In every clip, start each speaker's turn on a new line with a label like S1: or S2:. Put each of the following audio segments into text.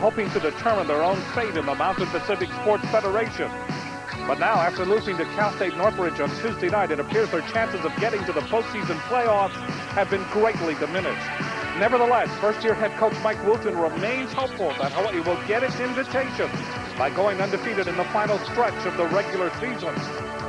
S1: hoping to determine their own fate in the Mountain Pacific Sports Federation. But now, after losing to Cal State Northridge on Tuesday night, it appears their chances of getting to the postseason playoffs have been greatly diminished. Nevertheless, first-year head coach Mike Wilton remains hopeful that Hawaii will get its invitation by going undefeated in the final stretch of the regular season.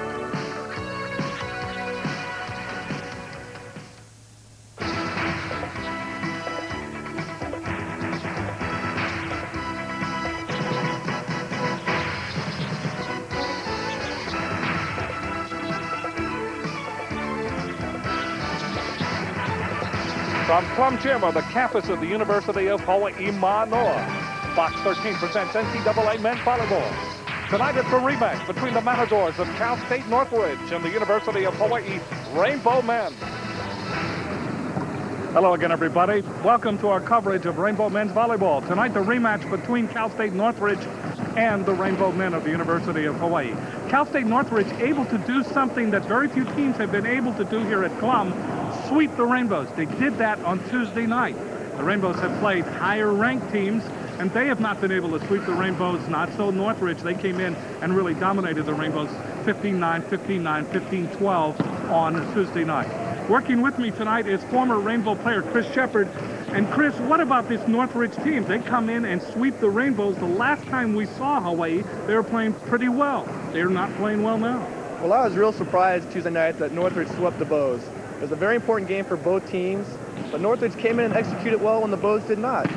S1: From Klum Jimmer, the campus of the University of Hawaii Manoa, Fox 13 presents NCAA men's volleyball. Tonight it's a rematch between the Matadors of Cal State Northridge and the University of Hawaii Rainbow Men. Hello again, everybody. Welcome to our coverage of Rainbow Men's Volleyball. Tonight, the rematch between Cal State Northridge and the Rainbow Men of the University of Hawaii. Cal State Northridge able to do something that very few teams have been able to do here at Klum, sweep the Rainbows. They did that on Tuesday night. The Rainbows have played higher ranked teams and they have not been able to sweep the Rainbows. Not so Northridge. They came in and really dominated the Rainbows 15-9, 15-9, 15-12 on Tuesday night. Working with me tonight is former Rainbow player Chris Shepard. And Chris, what about this Northridge team? They come in and sweep the Rainbows. The last time we saw Hawaii, they were playing pretty well. They're not playing well now.
S2: Well, I was real surprised Tuesday night that Northridge swept the Bows. It was a very important game for both teams, but Northridge came in and executed well when the Bows did not.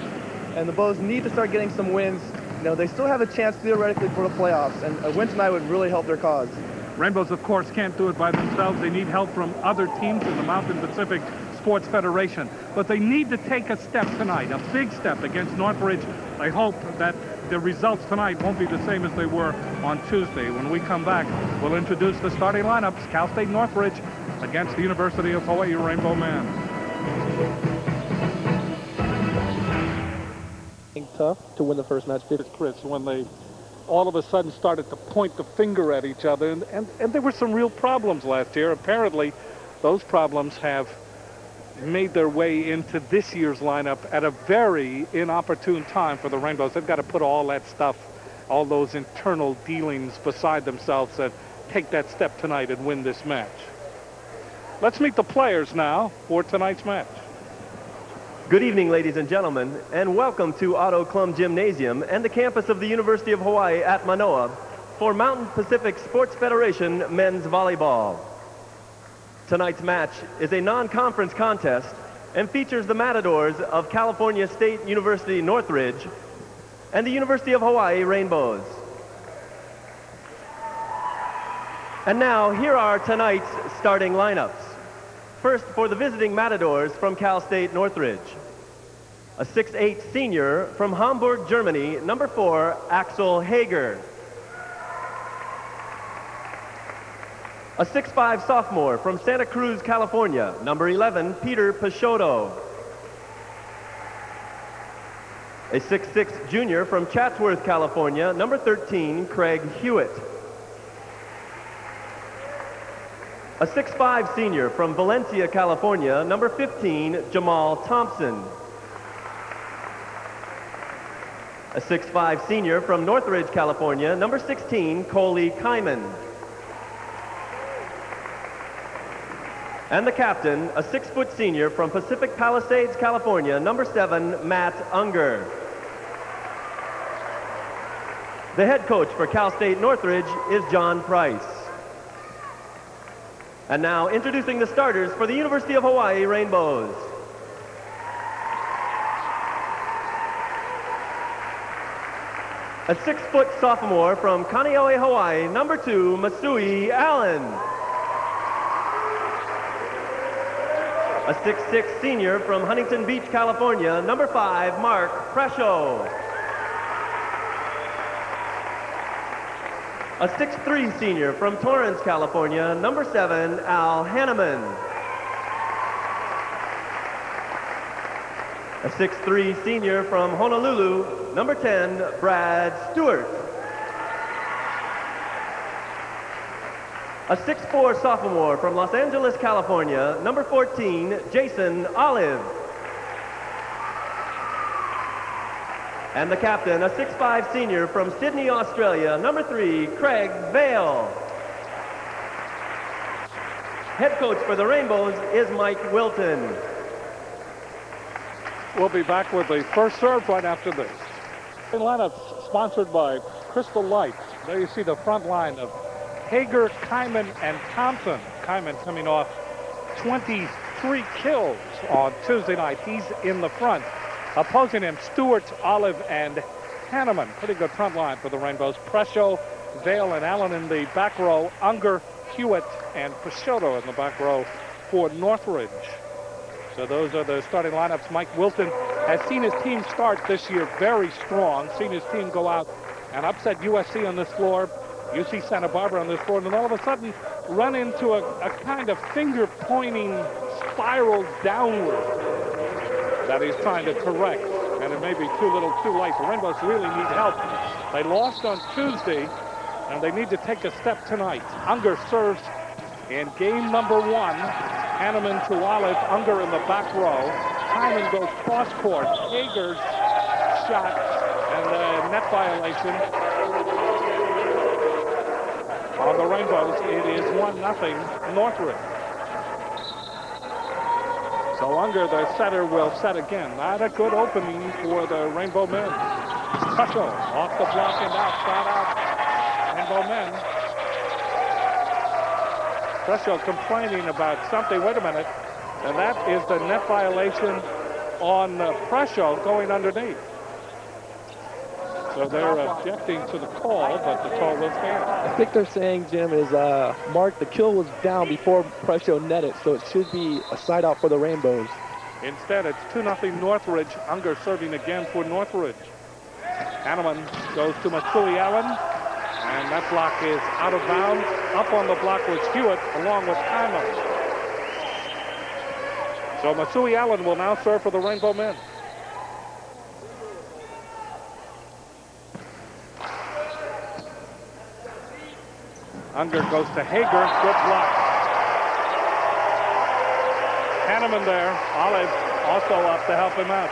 S2: And the Bows need to start getting some wins. You know, they still have a chance theoretically for the playoffs, and a win tonight would really help their cause.
S1: Rainbows, of course, can't do it by themselves. They need help from other teams in the Mountain Pacific Sports Federation. But they need to take a step tonight, a big step against Northridge. I hope that the results tonight won't be the same as they were on Tuesday. When we come back, we'll introduce the starting lineups. Cal State Northridge against the University of Hawaii Rainbow Man.
S2: Tough to win the first match.
S1: Chris, when they all of a sudden started to point the finger at each other, and, and, and there were some real problems last year. Apparently, those problems have made their way into this year's lineup at a very inopportune time for the Rainbows. They've got to put all that stuff, all those internal dealings beside themselves and take that step tonight and win this match. Let's meet the players now for tonight's match.
S3: Good evening, ladies and gentlemen, and welcome to Otto Klum Gymnasium and the campus of the University of Hawaii at Manoa for Mountain Pacific Sports Federation men's volleyball. Tonight's match is a non-conference contest and features the Matadors of California State University Northridge and the University of Hawaii Rainbows. And now, here are tonight's starting lineups. First, for the visiting Matadors from Cal State Northridge. A 6'8 senior from Hamburg, Germany, number four, Axel Hager. A 6'5 sophomore from Santa Cruz, California, number 11, Peter Peixoto. A 6'6 junior from Chatsworth, California, number 13, Craig Hewitt. A 6'5 senior from Valencia, California, number 15, Jamal Thompson. A 6'5 senior from Northridge, California, number 16, Coley Kyman. And the captain, a six-foot senior from Pacific Palisades, California, number seven, Matt Unger. The head coach for Cal State Northridge is John Price. And now introducing the starters for the University of Hawaii Rainbows. A six-foot sophomore from Kaneohe, Hawaii, number two, Masui Allen. A six-six senior from Huntington Beach, California, number five, Mark Presho. A 6'3 senior from Torrance, California, number seven, Al Hanneman. A 6'3 senior from Honolulu, number 10, Brad Stewart. A 6'4 sophomore from Los Angeles, California, number 14, Jason Olive. And the captain, a 6'5 senior from Sydney, Australia, number three, Craig Vale. Head coach for the Rainbows is Mike Wilton.
S1: We'll be back with the first serve right after this. The lineup sponsored by Crystal Lights. There you see the front line of Hager, Kyman, and Thompson. Kyman coming off 23 kills on Tuesday night. He's in the front. Opposing him, Stewart, Olive, and Hanneman. Pretty good front line for the Rainbows. Presho, Vale, and Allen in the back row. Unger, Hewitt, and Peixoto in the back row for Northridge. So those are the starting lineups. Mike Wilton has seen his team start this year very strong, seen his team go out and upset USC on this floor, UC Santa Barbara on this floor, and then all of a sudden run into a, a kind of finger-pointing spiral downward that he's trying to correct. And it may be too little too late. The Rainbows really need help. They lost on Tuesday, and they need to take a step tonight. Unger serves in game number one. Hanneman to Olive, Unger in the back row. Kyman goes cross court. Hager's shot and the net violation on the Rainbows. It is 1-0 Northridge. So Unger, the setter, will set again. Not a good opening for the Rainbow men. Special off the block and out, shot out. Rainbow men. Presho complaining about something. Wait a minute. And that is the net violation on uh, Presho going underneath. So they're objecting to the call, but the call was fair.
S2: I think they're saying, Jim, is uh, Mark, the kill was down before Presho netted, so it should be a side out for the Rainbows.
S1: Instead, it's 2-0 Northridge. Unger serving again for Northridge. Hanneman goes to Matsui Allen. And that block is out of bounds. Up on the block was Hewitt along with Kyman. So Masui Allen will now serve for the Rainbow Men. Unger goes to Hager. Good block. Hanneman there. Olive also up to help him out.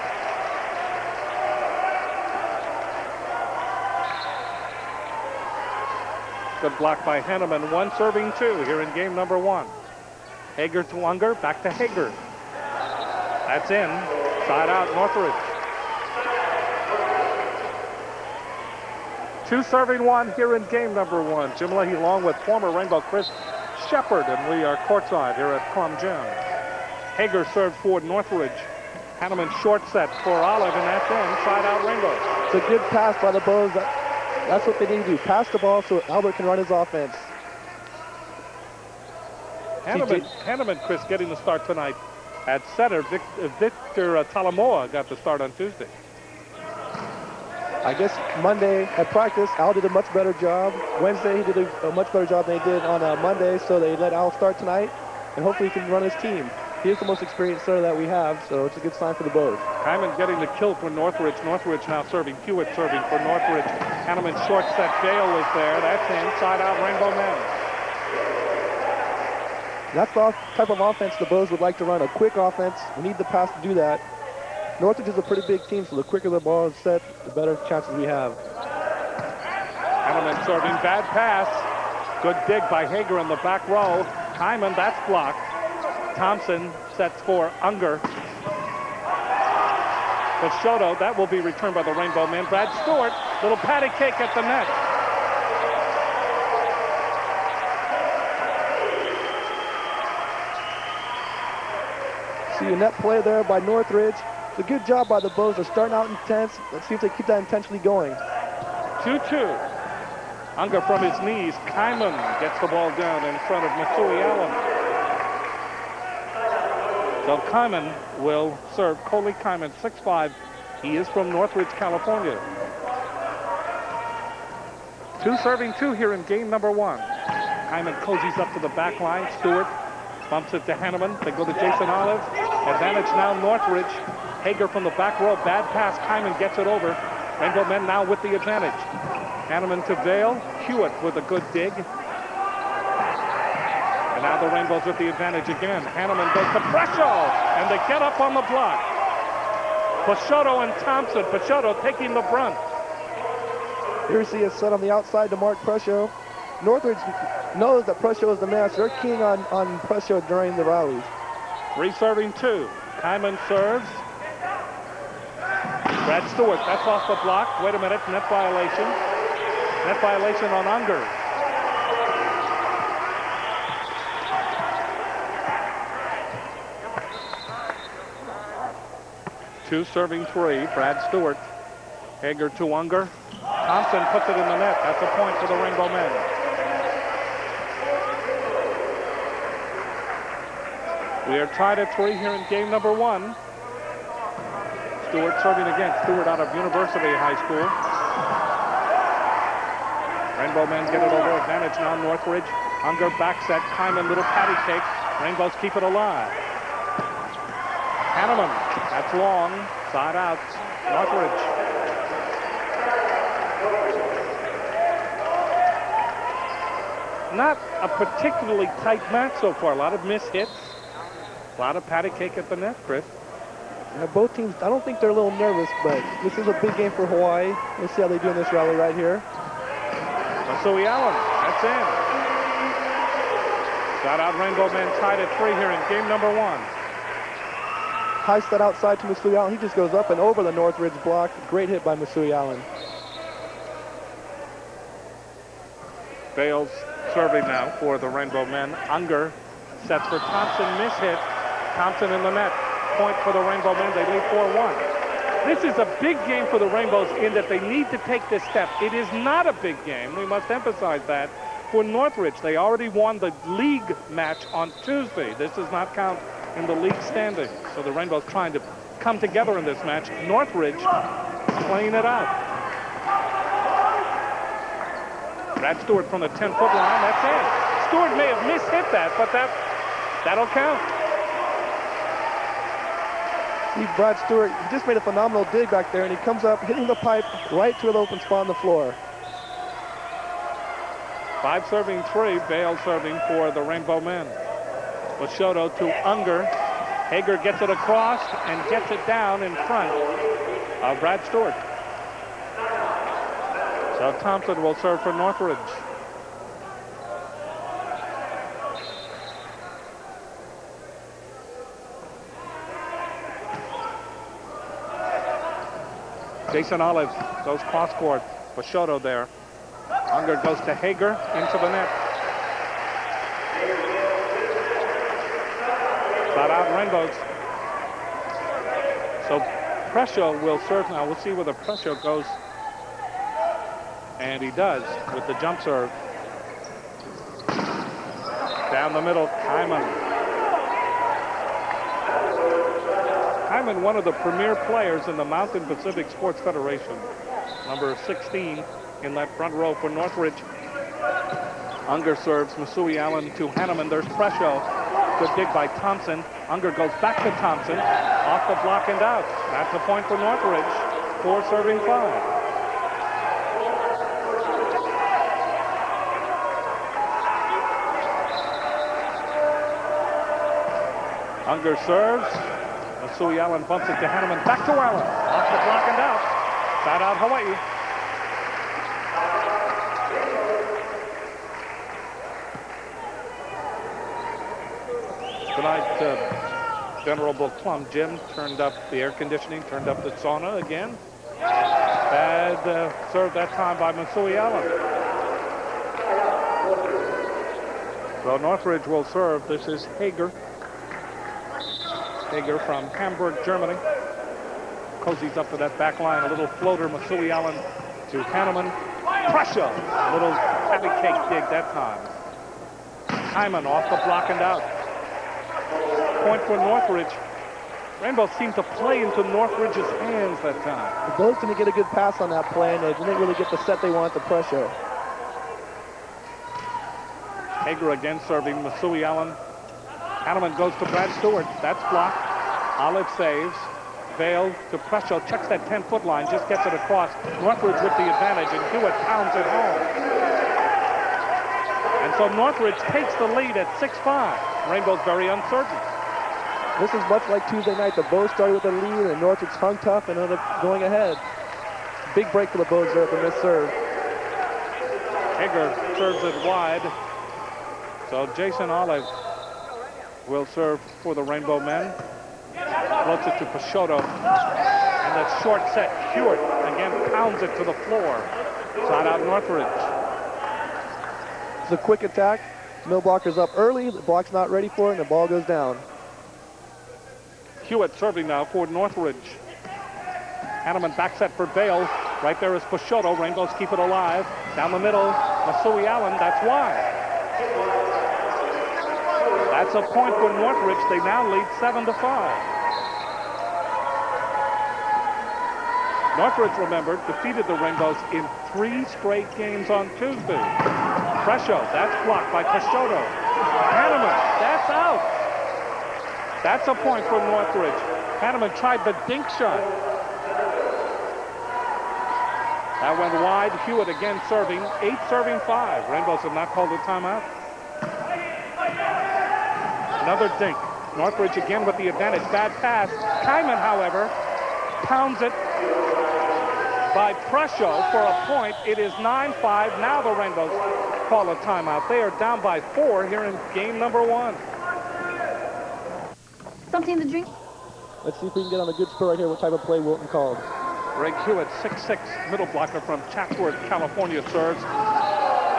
S1: Good block by Hanneman. One serving two here in game number one. Hager to Unger. Back to Hager. That's in. Side out Northridge. Two serving one here in game number one. Jim Leahey along with former Rainbow Chris Shepard, and we are courtside here at Klum Gym. Hager served for Northridge. Hanneman short set for Olive, and that's in. Side out Rainbow.
S2: It's a good pass by the Bows. That's what they need to do. Pass the ball so Albert can run his offense.
S1: Hanneman, Hanneman, Chris, getting the start tonight at center. Vic, uh, Victor uh, Talamoa got the start on Tuesday.
S2: I guess Monday at practice, Al did a much better job. Wednesday, he did a, a much better job than he did on uh, Monday, so they let Al start tonight, and hopefully he can run his team. He is the most experienced center that we have, so it's a good sign for the Bows.
S1: Kyman getting the kill for Northridge. Northridge now serving. Hewitt serving for Northridge. Hanneman short set. Dale is there. That's inside out Rainbow Men.
S2: That's the type of offense the Bows would like to run, a quick offense. We need the pass to do that. Northridge is a pretty big team, so the quicker the ball is set, the better chances we have.
S1: Hanneman serving. Bad pass. Good dig by Hager in the back row. Kyman, that's blocked. Thompson sets for Unger. Peixoto, that will be returned by the Rainbow Man. Brad Stewart, little patty cake at the net.
S2: See a net play there by Northridge. A good job by the Bows. They're starting out intense. Let's see if they keep that intensely going.
S1: 2-2. Unger from his knees. Kyman gets the ball down in front of Matsui Allen. So Kyman will serve. Coley Kyman, 6'5". He is from Northridge, California. Two serving two here in game number one. Kyman cozies up to the back line. Stewart bumps it to Hanneman. They go to Jason Olive. Advantage now Northridge. Hager from the back row. Bad pass. Kyman gets it over. Rainbow men now with the advantage. Hanneman to Vale. Hewitt with a good dig. And now the Rainbows with the advantage again. Hanneman goes to Presho, and they get up on the block. Peixoto and Thompson. Peixoto taking the front.
S2: Here see it set on the outside to Mark Presho. Northridge knows that Presho is the so they're keen on, on Presho during the rallies.
S1: Three serving two. Kyman serves. Brad Stewart, that's off the block. Wait a minute, net violation. Net violation on Unger. Two serving three. Brad Stewart. Hager to Unger. Thompson puts it in the net. That's a point for the Rainbow men. We are tied at three here in game number one. Stewart serving again. Stewart out of University High School. Rainbow men get it over advantage now. Northridge. Unger back set. Kyman little patty cake. Rainbows keep it alive. Hanneman. That's long. Side out. Northridge. Not a particularly tight match so far. A lot of missed hits. A lot of patty cake at the net, Chris.
S2: Now both teams, I don't think they're a little nervous, but this is a big game for Hawaii. Let's see how they do in this rally right here.
S1: Masui Allen, that's in. Got out Rainbow Men tied at three here in game number one.
S2: High set outside to Masui Allen. He just goes up and over the Northridge block. Great hit by Masui Allen.
S1: Bales serving now for the Rainbow Men. Unger sets for Thompson, miss hit. Thompson in the net. Point for the Rainbow Men. They lead 4-1. This is a big game for the Rainbows in that they need to take this step. It is not a big game. We must emphasize that. For Northridge, they already won the league match on Tuesday. This does not count in the league standings. So the Rainbows trying to come together in this match. Northridge playing it out. Brad Stewart from the 10-foot line. That's it. Stewart may have mishit that, but that that'll count.
S2: See Brad Stewart, he just made a phenomenal dig back there, and he comes up hitting the pipe right to an open spot on the floor.
S1: Five serving three, Bale serving for the Rainbow Men. Peixoto to Unger. Hager gets it across and gets it down in front of Brad Stewart. So Thompson will serve for Northridge. Jason Olives goes cross court. Peixoto there. Unger goes to Hager into the net. Got out Rainbows. So Presho will serve now. We'll see where the Presho goes. And he does with the jump serve. Down the middle, Kyman. Kyman, one of the premier players in the Mountain Pacific Sports Federation. Number 16 in that front row for Northridge. Unger serves Masui Allen to Hanneman. There's Presho. Good dig by Thompson. Unger goes back to Thompson. Off the block and out. That's a point for Northridge. Four serving five. Unger serves. Masui Allen bumps it to Hanneman. Back to Allen. Off the block and out. Side out Hawaii. Tonight, uh, Venerable Klum Gym turned up the air conditioning, turned up the sauna again. Bad uh, served that time by Masui Allen. So Northridge will serve. This is Hager. Hager from Hamburg, Germany. Cozies up to that back line. A little floater, Masui Allen to Hanneman. Presho. A little patty cake dig that time. Kyman off the block and out. Point for Northridge. Rainbow seemed to play into Northridge's hands that time.
S2: The Bulls didn't get a good pass on that play, and they didn't really get the set they wanted to Presho.
S1: Hager again serving Masui Allen. Hanneman goes to Brad Stewart. That's blocked. Olive saves. Vale to Presho. Checks that 10-foot line. Just gets it across. Northridge with the advantage, and Hewitt pounds it home. And so Northridge takes the lead at 6-5. Rainbow's very uncertain.
S2: This is much like Tuesday night. The Bows started with a lead, and Northridge hung tough and ended up going ahead. Big break for the Bows there at the missed serve.
S1: Hager serves it wide. So Jason Olive will serve for the Rainbow men. Floats it to Peixoto. And that short set, Hewitt again pounds it to the floor. Side out Northridge.
S2: It's a quick attack. Mill blocker's up early. The block's not ready for it, and the ball goes down.
S1: Hewitt serving now for Northridge. Hanneman back set for Bale. Right there is Peixoto. Rainbows keep it alive. Down the middle, Masui Allen. That's wide. That's a point for Northridge. They now lead 7 to 5. Northridge, remember, defeated the Rainbows in three straight games on Tuesday. Presho, that's blocked by Peixoto. Hanneman, that's out. That's a point for Northridge. Hanneman tried the dink shot. That went wide. Hewitt again serving. Eight serving five. Rainbows have not called a timeout. Another dink. Northridge again with the advantage. Bad pass. Kyman, however, pounds it by Presho for a point. It is 9-5. Now the Rainbows call a timeout. They are down by four here in game number one.
S4: Something to drink?
S2: Let's see if we can get on a good spur right here. What type of play Wilton called?
S1: Craig Hewitt, 6'6", middle blocker from Chatsworth, California, serves.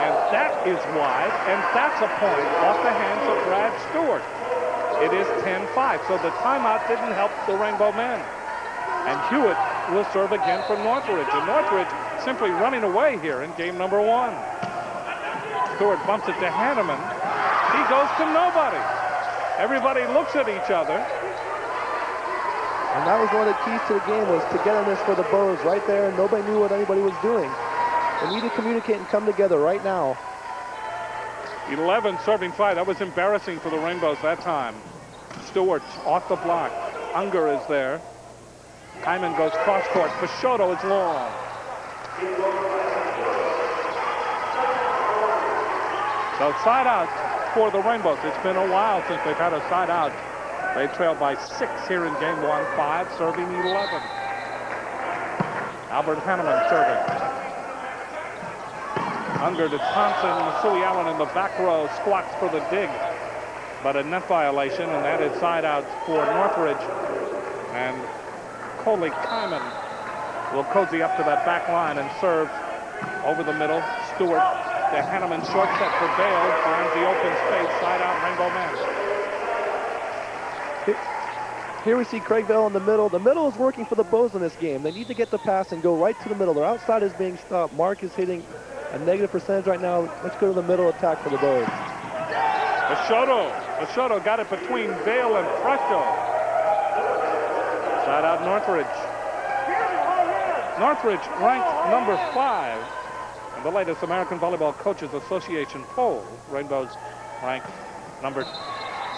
S1: And that is wide, and that's a point off the hands of Brad Stewart. It is 10-5, so the timeout didn't help the Rainbow men. And Hewitt will serve again for Northridge. And Northridge simply running away here in game number one. Stewart bumps it to Hanneman. He goes to nobody. Everybody looks at each other.
S2: And that was one of the keys to the game was togetherness for the Bows right there. And nobody knew what anybody was doing. They need to communicate and come together right now.
S1: 11 serving five. That was embarrassing for the Rainbows that time. Stewart off the block. Unger is there. Kyman goes cross court. Peixoto is long. So side out for the Rainbows. It's been a while since they've had a side out. They trailed by six here in game one, five, serving 11. Albert Hanneman serving. Unger to Thompson, Masui Allen in the back row, squats for the dig. But a net violation, and that is side out for Northridge. And Coley Kyman will cozy up to that back line and serve over the middle. Stewart to Hanneman, short set for Bale, finds the open space, side out Rainbow Man.
S2: Here we see Craig Bell in the middle. The middle is working for the Bows in this game. They need to get the pass and go right to the middle. Their outside is being stopped. Mark is hitting a negative percentage right now. Let's go to the middle attack for the Bows.
S1: Peixoto. Peixoto got it between Bale and Presho. Side out Northridge. Northridge ranked number five in the latest American Volleyball Coaches Association poll. Rainbows ranked number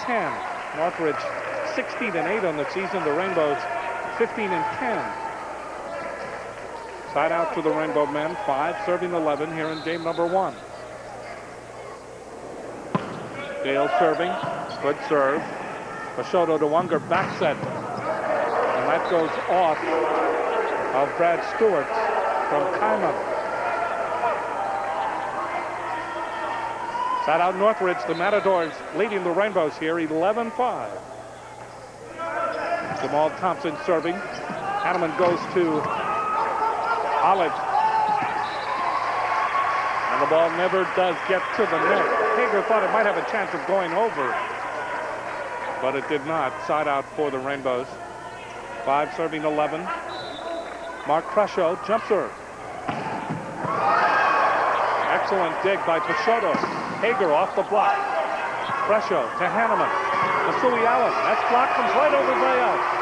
S1: 10. Northridge 16 and 8 on the season. The Rainbows 15 and 10. Side out to the Rainbow men. Five serving 11 here in game number one. Dale serving. Good serve. Peixoto to Unger back set. And that goes off of Brad Stewart from Kyman. Side out Northridge. The Matadors leading the Rainbows here 11-5. Jamal Thompson serving. Hanneman goes to Olive. And the ball never does get to the net. Hager thought it might have a chance of going over, but it did not. Side out for the Rainbows. Five serving 11. Mark Presho, jump serve. Excellent dig by Peixoto. Hager off the block. Presho to Hanneman. Masui Allen. That's blocked comes right over Vale.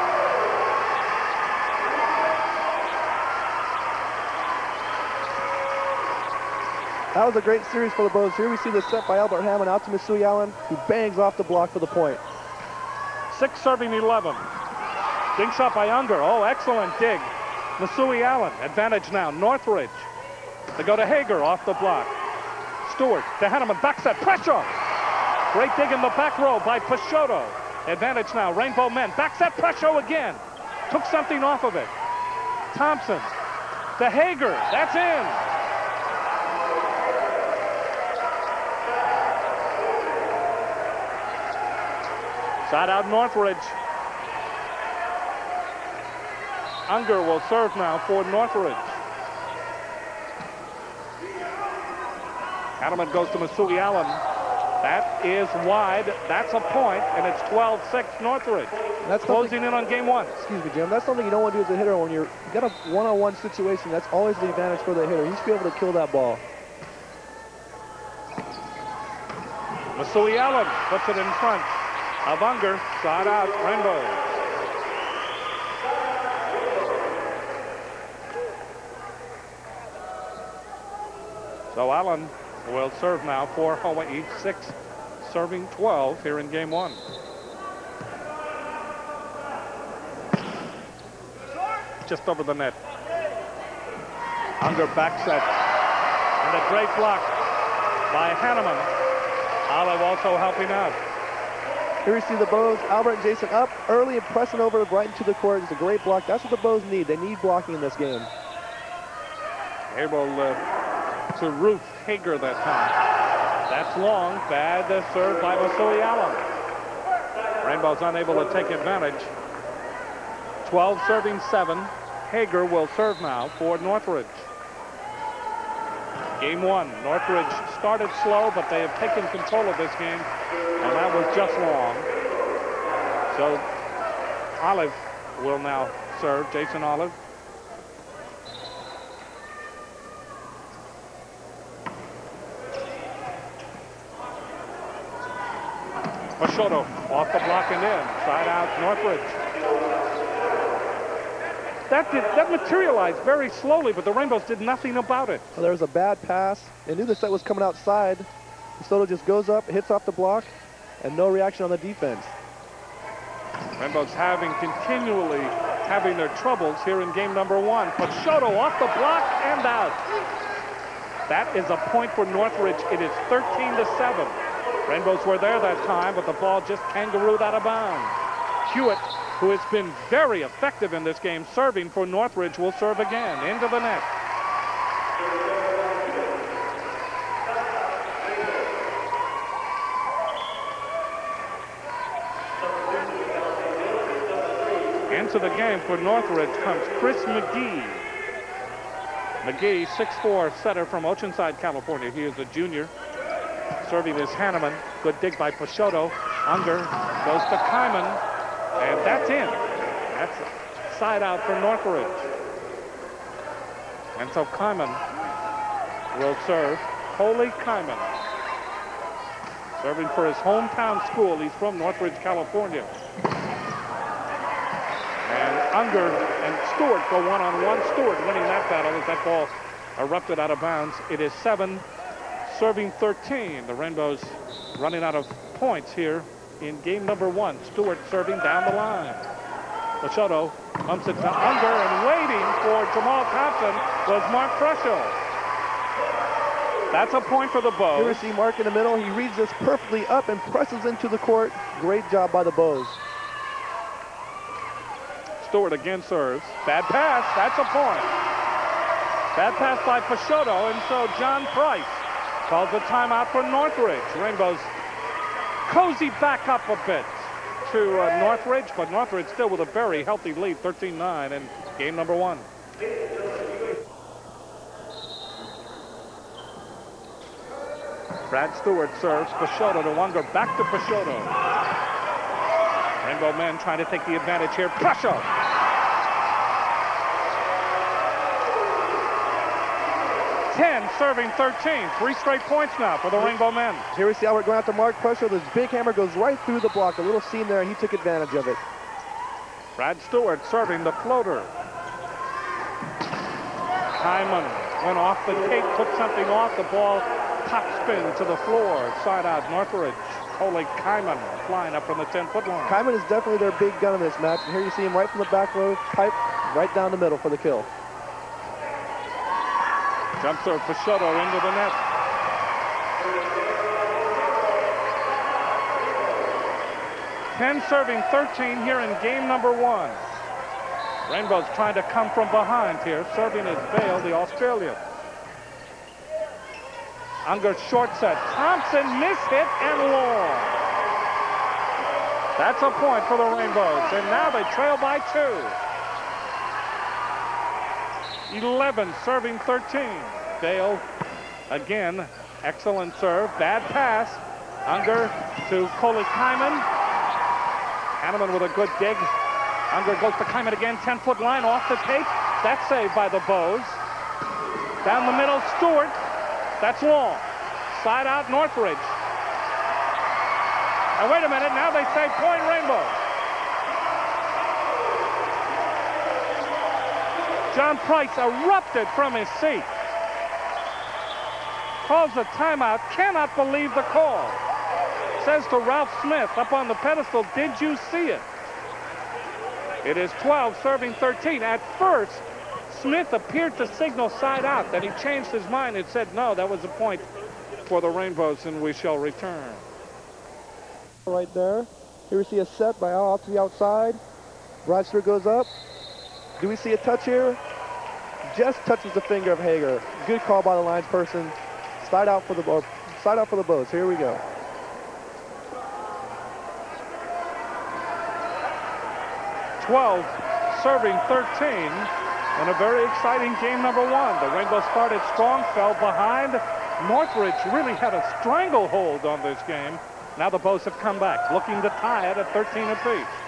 S2: That was a great series for the Bows. Here we see the set by Albert Hanneman out to Masui Allen, who bangs off the block for the point.
S1: Six serving 11. Dink shot by Unger. Oh, excellent dig. Masui Allen, advantage now. Northridge. They go to Hager off the block. Stewart to Hanneman, back set, Presho. Great dig in the back row by Peixoto. Advantage now. Rainbow men. Back set Presho again. Took something off of it. Thompson to Hager. That's in. Side out Northridge. Unger will serve now for Northridge. Hanneman goes to Masui Allen. That is wide. That's a point, and it's 12-6 Northridge. That's closing in on game one.
S2: Excuse me, Jim. That's something you don't want to do as a hitter when you're you got a one-on-one -on -one situation. That's always the advantage for the hitter. He should be able to kill that ball.
S1: Masui Allen puts it in front of Unger. Side out, Rainbow. So Allen will serve now for Hawaii. Six serving 12 here in game one. Just over the net. Unger back set. And a great block by Hanneman. Olive also helping out.
S2: Here we see the Bows, Albert and Jason up early and pressing over right into the court. It's a great block. That's what the Bows need. They need blocking in this game.
S1: Able uh, to roof Hager that time. That's long. Bad uh, serve by Allen. Rainbow's unable to take advantage. 12 serving 7. Hager will serve now for Northridge. Game one, Northridge started slow, but they have taken control of this game, and that was just long. So Olive will now serve, Jason Olive. Peixoto off the block and in, side out Northridge that did that materialized very slowly, but the Rainbows did nothing about it.
S2: Well, there was a bad pass. They knew the set was coming outside. Soto just goes up, hits off the block, and no reaction on the defense.
S1: Rainbows having continually having their troubles here in game number one. Peixoto off the block and out. That is a point for Northridge. It is 13 to 7. Rainbows were there that time, but the ball just kangarooed out of bounds. Hewitt who has been very effective in this game, serving for Northridge, will serve again into the net. Into the game for Northridge comes Chris McGee. McGee, 6'4", setter from Oceanside, California. He is a junior. Serving is Hanneman. Good dig by Peixoto. Unger goes to Kyman. And that's in. That's side out for Northridge. And so Kyman will serve. Coley Kyman. Serving for his hometown school. He's from Northridge, California. And Unger and Stewart go one-on-one. -on -one. Stewart winning that battle as that ball erupted out of bounds. It is seven, serving 13. The Rainbows running out of points here in game number one. Stewart serving down the line. Peixoto pumps it to Unger and waiting for Jamal Thompson was Mark Presho. That's a point for the Bows.
S2: Here we see Mark in the middle. He reads this perfectly up and presses into the court. Great job by the Bows.
S1: Stewart again serves. Bad pass. That's a point. Bad pass by Peixoto, and so John Price calls a timeout for Northridge. Rainbows cozy back up a bit to uh, Northridge, but Northridge still with a very healthy lead, 13-9 in game number one. Brad Stewart serves Peixoto to Unger, back to Peixoto. Rainbow men trying to take the advantage here. Presho 10, serving 13. Three straight points now for the Rainbow Men.
S2: Here we see Albert going out to Mark Presho. This big hammer goes right through the block. A little seam there, and he took advantage of it.
S1: Brad Stewart serving the floater. Kyman went off the tape, took something off. The ball top spin to the floor. Side out Northridge. Coley Kyman flying up from the 10-foot line.
S2: Kyman is definitely their big gun in this match. And here you see him right from the back row, pipe right down the middle for the kill.
S1: Jump serve Peixoto into the net. 10 serving 13 here in game number one. Rainbow's trying to come from behind here. Serving is Bale, the Australian. Unger short set. Thompson miss hit and long. That's a point for the Rainbows. And now they trail by two. 11 serving 13. Bale again. Excellent serve. Bad pass. Unger to Coley Kyman. Hanneman with a good dig. Unger goes to Kyman again. 10-foot line off the tape. That's saved by the Bows. Down the middle, Stewart. That's long. Side out, Northridge. And wait a minute, now they say point Rainbow. John Price erupted from his seat. Calls a timeout, cannot believe the call. Says to Ralph Smith up on the pedestal, did you see it? It is 12 serving 13. At first, Smith appeared to signal side out. Then he changed his mind and said, no, that was a point for the Rainbows, and we shall return.
S2: Right there. Here we see a set by Al to the outside. Rochester goes up. Do we see a touch here? Just touches the finger of Hager. Good call by the lines person. Side out for the or side out for the Bows. Here we go.
S1: Twelve serving 13 in a very exciting game number one. The Rainbows started strong, fell behind. Northridge really had a stranglehold on this game. Now the Bows have come back, looking to tie it at 13 apiece.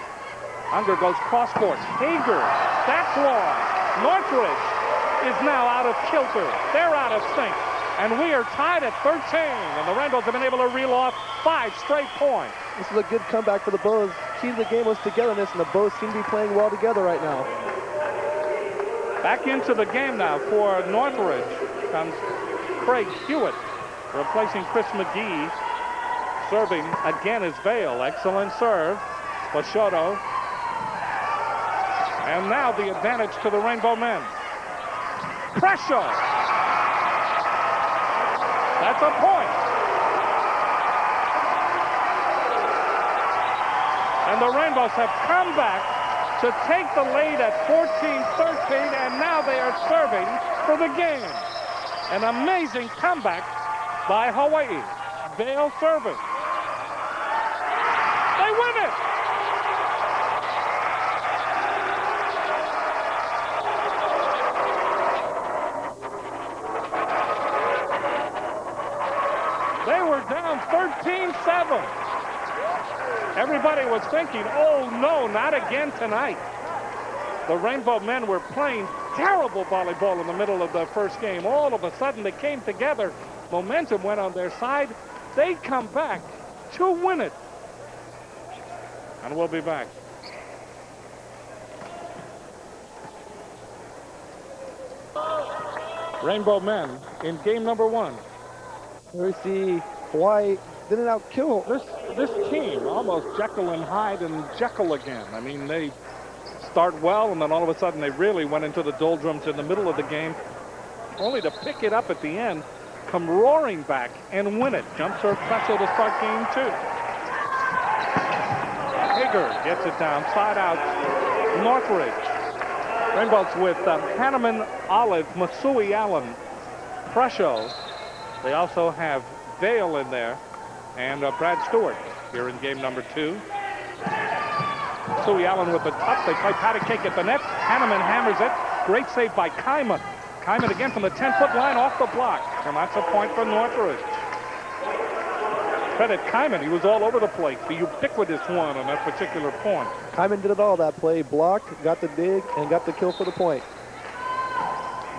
S1: Unger goes cross court. Hager, that's long. Northridge is now out of kilter. They're out of sync. And we are tied at 13. And the Rainbows have been able to reel off five straight points.
S2: This is a good comeback for the Bows. Key to the game was togetherness, and the Bows seem to be playing well together right now.
S1: Back into the game now for Northridge comes Craig Hewitt, replacing Chris McGee. Serving again is Vale. Excellent serve. Peixoto. And now the advantage to the Rainbow men. Presho. That's a point. And the Rainbows have come back to take the lead at 14-13, and now they are serving for the game. An amazing comeback by Hawaii. Vale serving. They win it! 13-7. Everybody was thinking, oh no, not again tonight. The Rainbow men were playing terrible volleyball in the middle of the first game. All of a sudden they came together. Momentum went on their side. They come back to win it. And we'll be back. Rainbow men in game number one.
S2: We see Hawaii didn't outkill.
S1: This this team almost Jekyll and Hyde and Jekyll again. I mean, they start well, and then all of a sudden they really went into the doldrums in the middle of the game, only to pick it up at the end, come roaring back and win it. Jump serve Presho to start game two. Hager gets it down, side out, Northridge. Rainbows with um, Hanneman, Olive, Masui Allen, Presho. They also have Vale in there and uh, Brad Stewart here in game number two. Masui Allen with the touch. They play patty cake at the net. Hanneman hammers it. Great save by Kyman. Kyman again from the 10-foot line off the block. And that's a point for Northridge. Credit Kyman. He was all over the place. The ubiquitous one on that particular point.
S2: Kyman did it all that play. Blocked, got the dig, and got the kill for the point.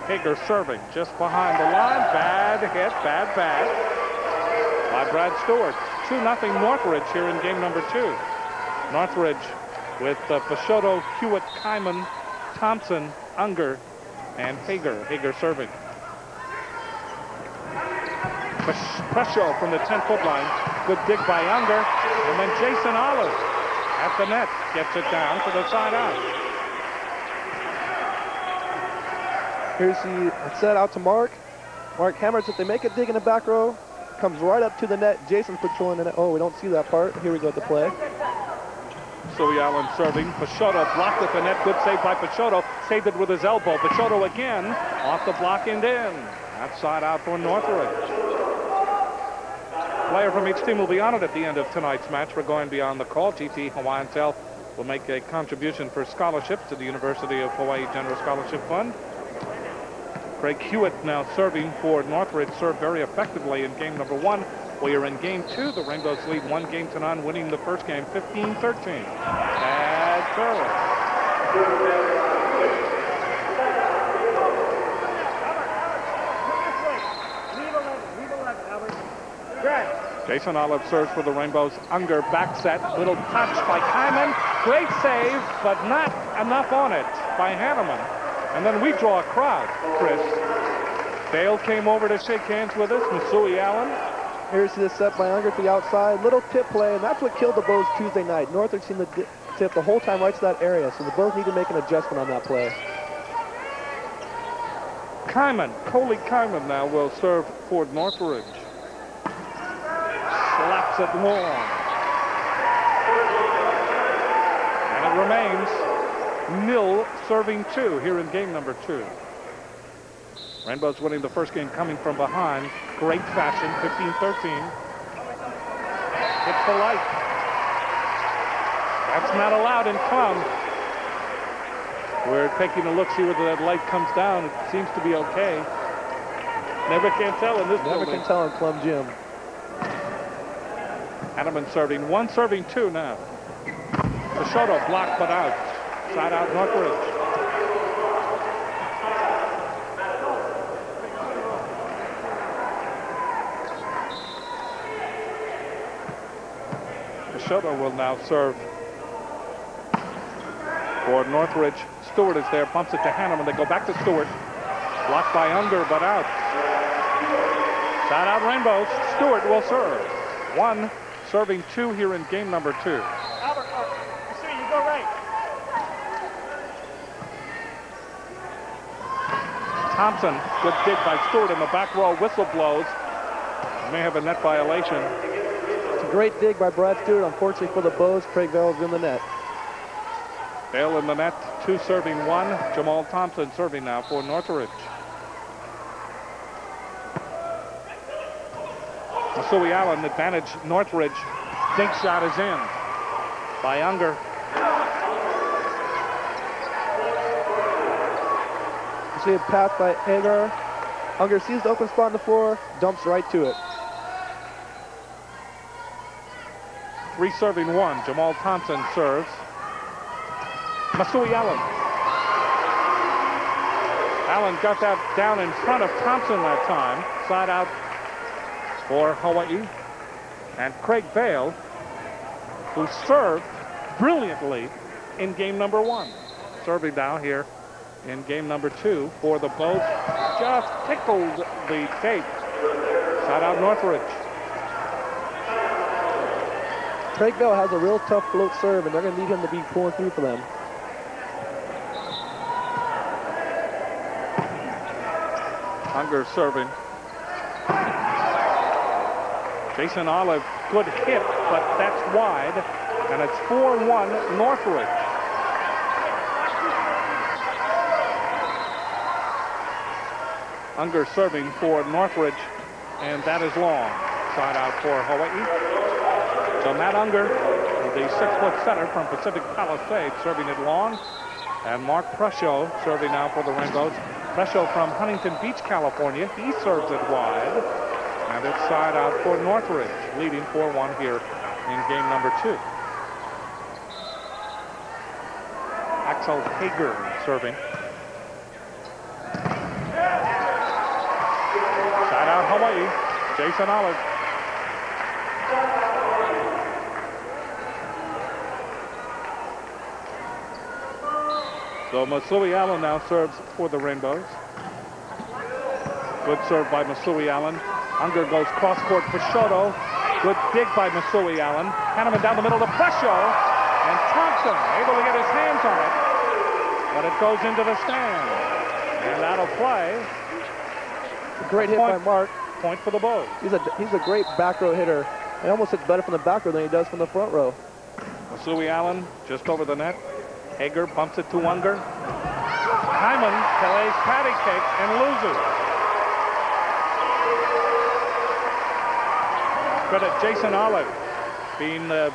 S1: Hager serving just behind the line. Bad hit, bad pass by Brad Stewart. 2-0 Northridge here in game number two. Northridge with uh, Peixoto, Hewitt, Kyman, Thompson, Unger, and Hager. Hager serving. Presho from the 10-foot line. Good dig by Unger. And then Jason Olive at the net gets it down to the side out.
S2: Here's the set out to Mark. Mark hammers it. They make a dig in the back row. Comes right up to the net. Jason's patrolling the net. Oh, we don't see that part. Here we go at the play.
S1: Masui Allen serving. Peixoto blocked the net. Good save by Peixoto. Saved it with his elbow. Peixoto again off the block and in. Outside out for Northridge. Player from each team will be on it at the end of tonight's match. We're going beyond the call. GTE Hawaiian Tel will make a contribution for scholarships to the University of Hawaii General Scholarship Fund. Craig Hewitt now serving for Northridge, served very effectively in game number one. We are in game two. The Rainbows lead one game to none, winning the first game 15-13. Bad service. Jason Olive serves for the Rainbows. Unger back set. Little touch by Kyman. Great save, but not enough on it by Hanneman. And then we draw a crowd, Chris. Dale came over to shake hands with us. Masui Allen.
S2: Here's the set by Unger to the outside. Little tip play, and that's what killed the Bows Tuesday night. Northridge seen the tip the whole time right to that area, so the Bows need to make an adjustment on that play.
S1: Kyman, Coley Kyman now will serve for Northridge. Slaps it long. And it remains nil serving two here in game number two. Rainbows winning the first game coming from behind. Great fashion, 15-13. Hits the light. That's not allowed in Klum. We're taking a look, see whether that light comes down. It seems to be okay. Never can tell in this
S2: Never
S1: building.
S2: can tell in Klum Gym.
S1: Hanneman serving. One serving two now. Peixoto blocked but out. Side out Northridge. Peixoto will now serve for Northridge. Stewart is there, bumps it to Hanneman. They go back to Stewart. Blocked by Unger, but out. Side out Rainbows. Stewart will serve. One serving two here in game number two.
S4: Albert, uh, you see, you go right.
S1: Thompson, good dig by Stewart in the back row. Whistle blows. May have a net violation.
S2: It's a great dig by Brad Stewart. Unfortunately for the Bows, Craig Vale's in the net.
S1: Vale in the net, two serving one. Jamal Thompson serving now for Northridge. Masui Allen, advantage Northridge. Think shot is in by Unger.
S2: A pass by Hager. Unger sees the open spot on the floor, dumps right to it.
S1: Three serving one. Jamal Thompson serves. Masui Allen. Allen got that down in front of Thompson that time. Side out for Hawaii. And Craig Vale, who served brilliantly in game number one. Serving now here in game number two for the Bows. Just tickled the tape. Side out Northridge.
S2: Craig Vale has a real tough float serve, and they're going to need him to be pulling through for them.
S1: Unger serving. Jason Olive, good hit, but that's wide. And it's 4-1 Northridge. Unger serving for Northridge, and that is long. Side out for Hawaii. So Matt Unger, the six-foot setter from Pacific Palisades, serving it long. And Mark Presho serving now for the Rainbows. Presho from Huntington Beach, California. He serves it wide. And it's side out for Northridge, leading 4-1 here in game number two. Axel Hager serving. Out Hawaii. Jason Olive. So Masui Allen now serves for the Rainbows. Good serve by Masui Allen. Unger goes cross court Peixoto. Good dig by Masui Allen. Hanneman down the middle to Presho. And Thompson able to get his hands on it. But it goes into the stand. And that'll play.
S2: Great hit by Mark.
S1: Point for the Bows.
S2: He's a he's a great back row hitter. He almost hits better from the back row than he does from the front row.
S1: Masui Allen just over the net. Hager bumps it to Unger. Kyman plays patty cake and loses. Credit Jason Olive being the,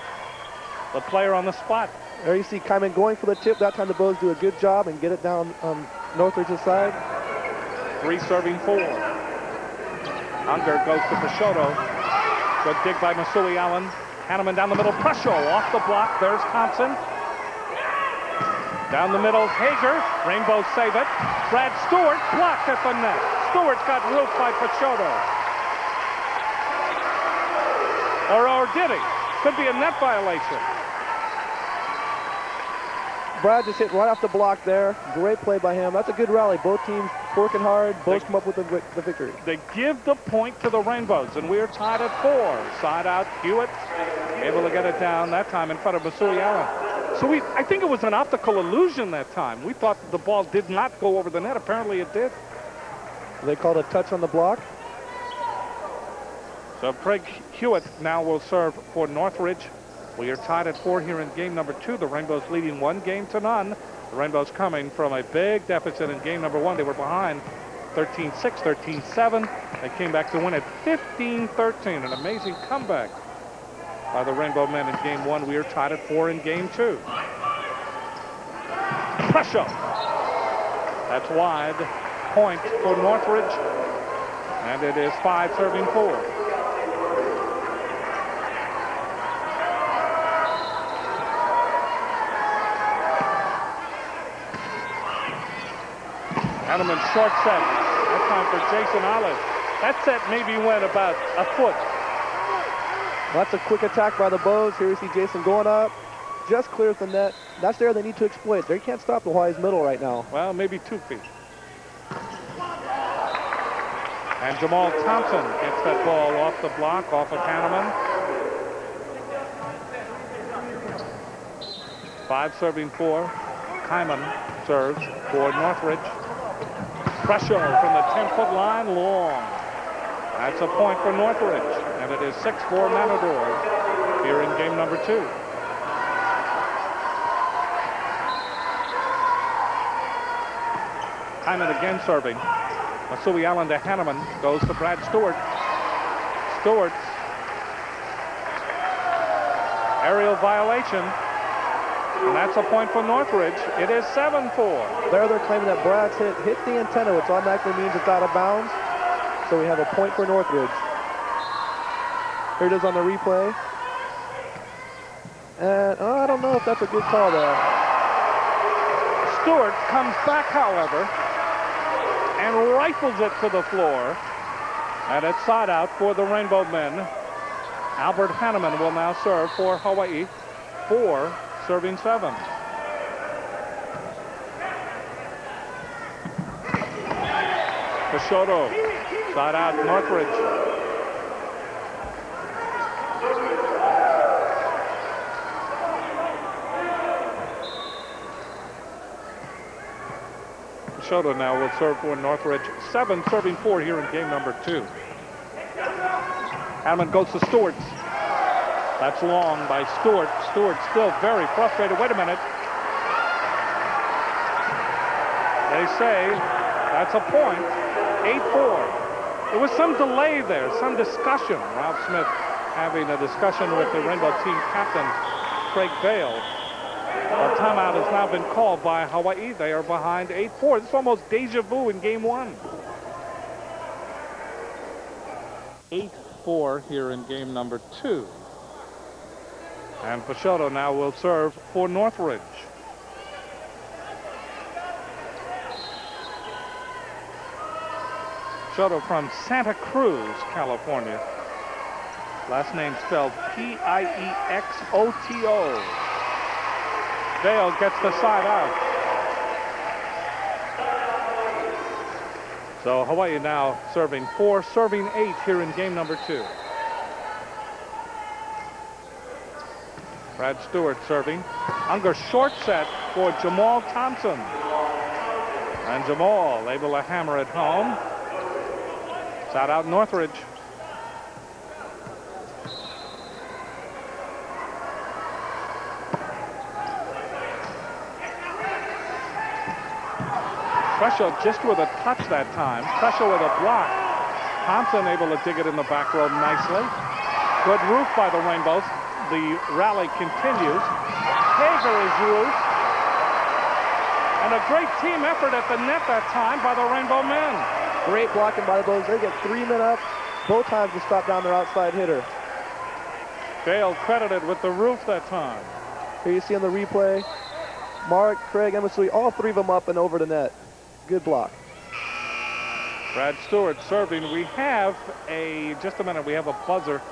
S1: the player on the spot.
S2: There you see Kyman going for the tip. That time the Bows do a good job and get it down on Northridge's side.
S1: Three serving four. Unger goes to Peixoto. Good dig by Masui Allen. Hanneman down the middle. Presho off the block. There's Thompson. Down the middle, Hager. Rainbow save it. Brad Stewart blocked at the net. Stewart got roofed by Peixoto. Or, or did he? Could be a net violation.
S2: Brad just hit right off the block there. Great play by him. That's a good rally. Both teams working hard. Both
S1: They-
S2: come up with the, the victory.
S1: They give the point to the Rainbows, and we're tied at four. Side out, Hewitt able to get it down that time in front of Masui Allen. So we, I think it was an optical illusion that time. We thought the ball did not go over the net. Apparently it did.
S2: They called a touch on the block.
S1: So Craig Hewitt now will serve for Northridge. We are tied at four here in game number two. The Rainbows leading one game to none. Rainbows coming from a big deficit in game number one. They were behind 13-6, 13-7. They came back to win at 15-13. An amazing comeback by the Rainbow men in game one. We are tied at four in game two. Presho. That's wide. Point for Northridge. And it is five serving four. Hanneman short set. That time for Jason Olive. That set maybe went about a foot.
S2: That's a quick attack by the Bows. Here you see Jason going up. Just clears the net. That's there they need to exploit. They can't stop the Hawaii's middle right now.
S1: Well, maybe two feet. And Jamal Thompson gets that ball off the block, off of Hanneman. Five serving four. Kyman serves for Northridge. Presho from the 10-foot line, long. That's a point for Northridge. And it is 6-4 Matadors here in game number two. Kyman again serving. Masui Allen to Hanneman. Goes to Brad Stewart. Stewart's Aerial violation. And that's a point for Northridge. It is 7-4.
S2: There they're claiming that Brad's hit hit the antenna, which automatically means it's out of bounds. So we have a point for Northridge. Here it is on the replay. And oh, I don't know if that's a good call there.
S1: Stewart comes back, however, and rifles it to the floor. And it's side out for the Rainbow men. Albert Hanneman will now serve for Hawaii. Four, serving seven. Peixoto, side out Northridge. Peixoto now will serve for Northridge. Seven serving four here in game number two. Hanneman goes to Stewart. That's long by Stewart. Stewart still very frustrated. Wait a minute. They say that's a point. 8-4. There was some delay there, some discussion. Ralph Smith having a discussion with the Rainbow team captain, Craig Vale. A timeout has now been called by Hawaii. They are behind 8-4. This is almost deja vu in game one. 8-4 here in game number two. And Peixoto now will serve for Northridge. Peixoto from Santa Cruz, California. Last name spelled P-I-E-X-O-T-O. Dale gets the side out. So Hawaii now serving four, serving eight here in game number two. Brad Stewart serving. Unger short set for Jamal Thompson. And Jamal able to hammer it home. Shot out Northridge. Presho just with a touch that time. Presho with a block. Thompson able to dig it in the back row nicely. Good roof by the Rainbows. The rally continues. Hager is roof. And a great team effort at the net that time by the Rainbow men.
S2: Great blocking by the Bows. They get three men up both times to stop down their outside hitter.
S1: Vale credited with the roof that time.
S2: Here you see on the replay, Mark, Craig, Emerson, all three of them up and over the net. Good block.
S1: Brad Stewart serving. We have a, just a minute, we have a buzzer.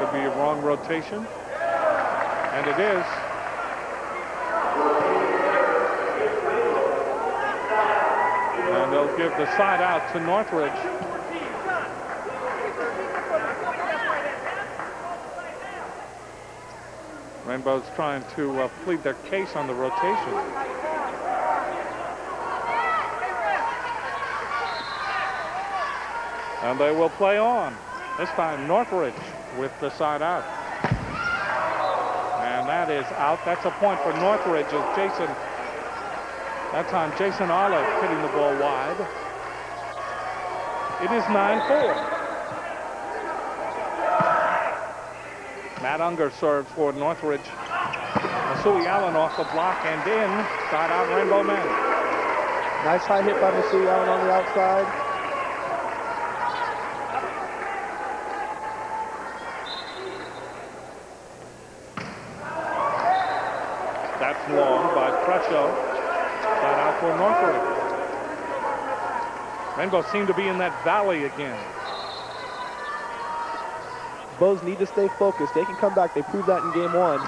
S1: Could be a wrong rotation. And it is. And they'll give the side out to Northridge. Rainbow's trying to uh, plead their case on the rotation. And they will play on. This time Northridge with the side out. And that is out. That's a point for Northridge as Jason, that time Jason Olive hitting the ball wide. It is 9-4. Matt Unger serves for Northridge. Masui Allen off the block and in. Side out Rainbow Man.
S2: Nice high hit by Masui Allen on the outside.
S1: That's long by Presho. Out for Northridge. Rainbow seem to be in that valley again.
S2: Bows need to stay focused. They can come back. They proved that in game one.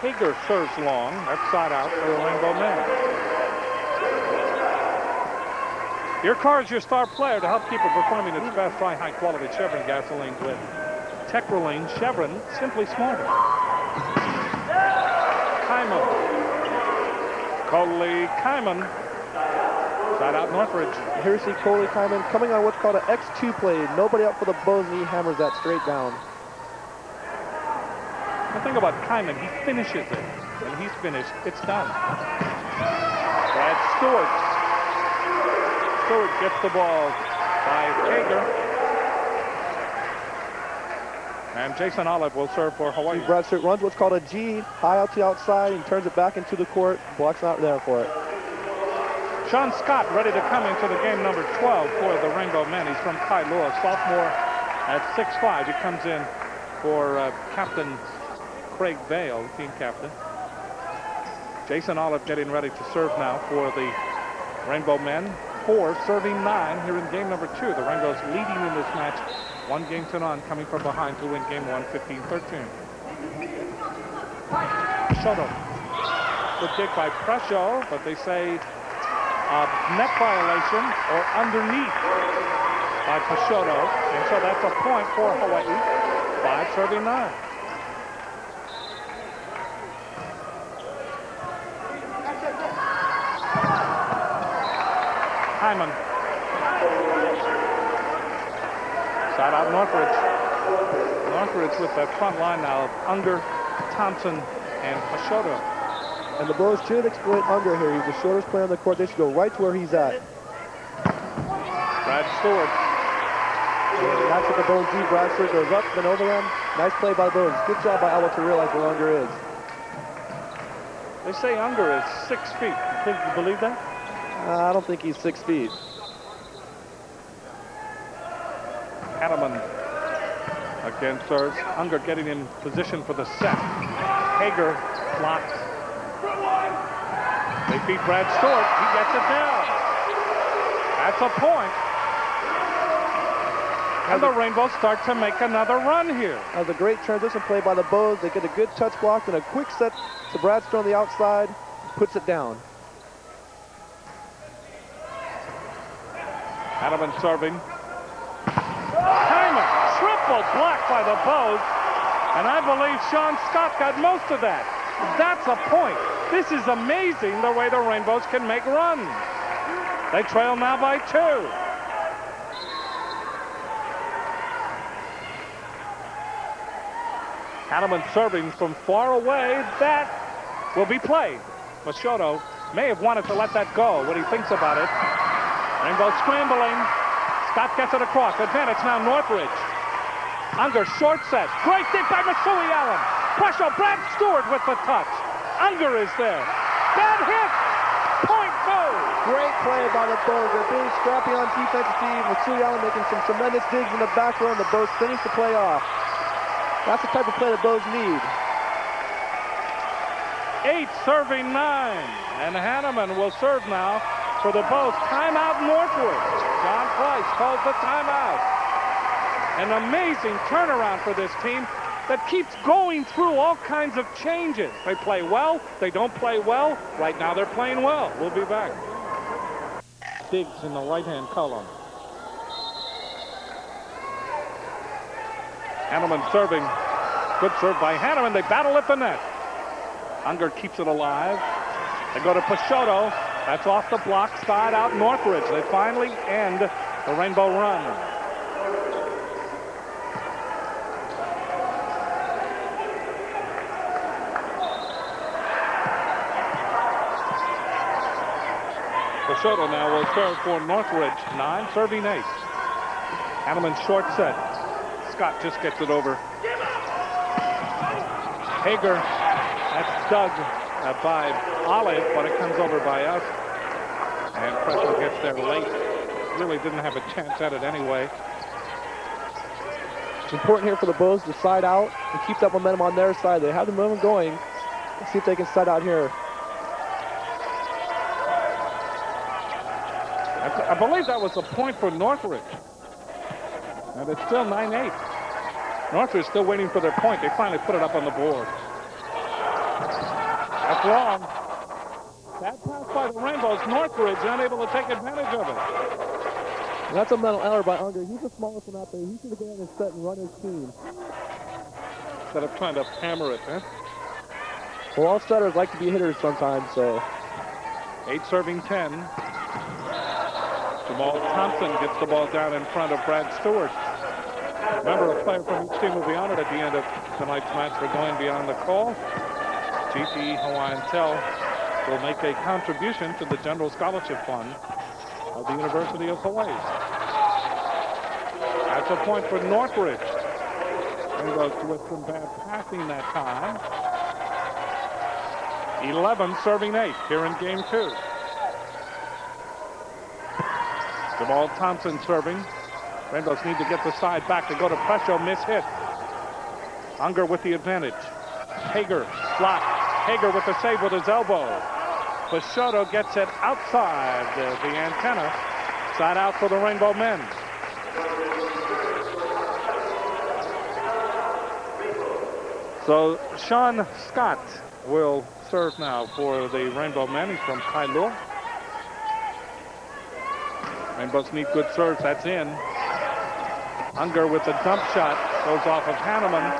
S1: Hager serves long. That's side out for the Rainbow Men. Your car is your star player to help keep it performing its best. Try high-quality Chevron gasoline with Techron Chevron, simply smarter. Kyman. Coley Kyman. Side out Northridge.
S2: Here we see Coley Kyman coming on what's called an X2 play. Nobody up for the Bows and he hammers that straight down.
S1: The thing about Kyman, he finishes it. When he's finished, it's done. Brad Stewart. Stewart gets the ball by Hager. And Jason Olive will serve for Hawaii.
S2: Brad Stewart runs what's called a G, high out to the outside, and turns it back into the court. Block's not there for it.
S1: Sean Scott ready to come into the game number 12 for the Rainbow Men. He's from Kailua, sophomore at 6'5". He comes in for uh, Captain Craig Vale, team captain. Jason Olive getting ready to serve now for the Rainbow Men. Four serving nine here in game number two. The Rainbows leading in this match. One game to none coming from behind to win game one, 15-13. Soto. Good kick by Presho, but they say uh, net violation or underneath by Peixoto. And so that's a point for Hawaii. Five serving nine. Kyman. Side out Northridge. Northridge with that front line now of Unger, Thompson, and Peixoto.
S2: And the Bows should exploit Unger here. He's the shortest player on the court. They should go right to where he's at.
S1: Brad Stewart.
S2: And that's what the Bows do. Brad Stewart goes up and over them. Nice play by the Bows. Good job by Albert to realize where Unger is.
S1: They say Unger is six feet. You think you believe that?
S2: Uh, I don't think he's six feet.
S1: Hanneman again serves. Unger getting in position for the set. Hager blocks. They beat Brad Stewart. He gets it down. That's a point. And the Rainbows start to make another run here.
S2: That was a great transition play by the Bows. They get a good touch block and a quick set to Brad Stewart on the outside. Puts it down.
S1: Hanneman serving. Kyman, triple block by the Bows. And I believe Sean Scott got most of that. That's a point. This is amazing the way the Rainbows can make runs. They trail now by two. Hanneman serving from far away. That will be played. Machado may have wanted to let that go when he thinks about it. Rainbow scrambling. Scott gets it across. Advantage now Northridge. Unger short set. Great dig by Masui Allen. Presho. Brad Stewart with the touch. Unger is there. Bad hit. Point Bows.
S2: Great play by the Bows. They're being scrappy on defense, Steve. Masui Allen making some tremendous digs in the back row, and the Bows finish the play off. That's the type of play the Bows need.
S1: Eight serving nine. And Hanneman will serve now for the Bows. Timeout Northwood. John Price calls the timeout. An amazing turnaround for this team that keeps going through all kinds of changes. They play well, they don't play well. Right now they're playing well. We'll be back. Diggs in the right-hand column. Hanneman serving. Good serve by Hanneman. They battle at the net. Unger keeps it alive. They go to Peixoto. That's off the block side out Northridge. They finally end the Rainbow Run. Peixoto now will serve for Northridge. Nine, serving eight. Hanneman short set. Scott just gets it over. Hager, that's Doug uh, by Olive, but it comes over by us. And Presho gets there late. Really didn't have a chance at it anyway.
S2: It's important here for the Bows to side out and keep that momentum on their side. They have the momentum going. Let's see if they can side out here.
S1: I, believe that was a point for Northridge. And it's still 9-8. Northridge still waiting for their point. They finally put it up on the board. That's wrong. That pass by the Rainbows, Northridge unable to take advantage of it.
S2: And that's a mental error by Unger. He's the smallest one out there. He should have been on his set and run his team.
S1: Instead of trying to hammer it, huh?
S2: Well, all setters like to be hitters sometimes, so.
S1: Eight serving 10. Jamal Thompson gets the ball down in front of Brad Stewart. Remember, a player from each team will be honored at the end of tonight's match for going beyond the call. GTE Hawaiian Tel will make a contribution to the General Scholarship Fund of the University of Hawaii. That's a point for Northridge. Goes with some bad passing that time. 11 serving 8 here in game two. Jamal Thompson serving. Rainbows need to get the side back to go to pressure. Miss hit. Unger with the advantage. Hager block. Hager with the save with his elbow. Peixoto gets it outside the, the antenna. Side out for the Rainbow men. So Sean Scott will serve now for the Rainbow men. He's from Kailua. Rainbows need good serves. That's in. Unger with the dump shot goes off of Hanneman.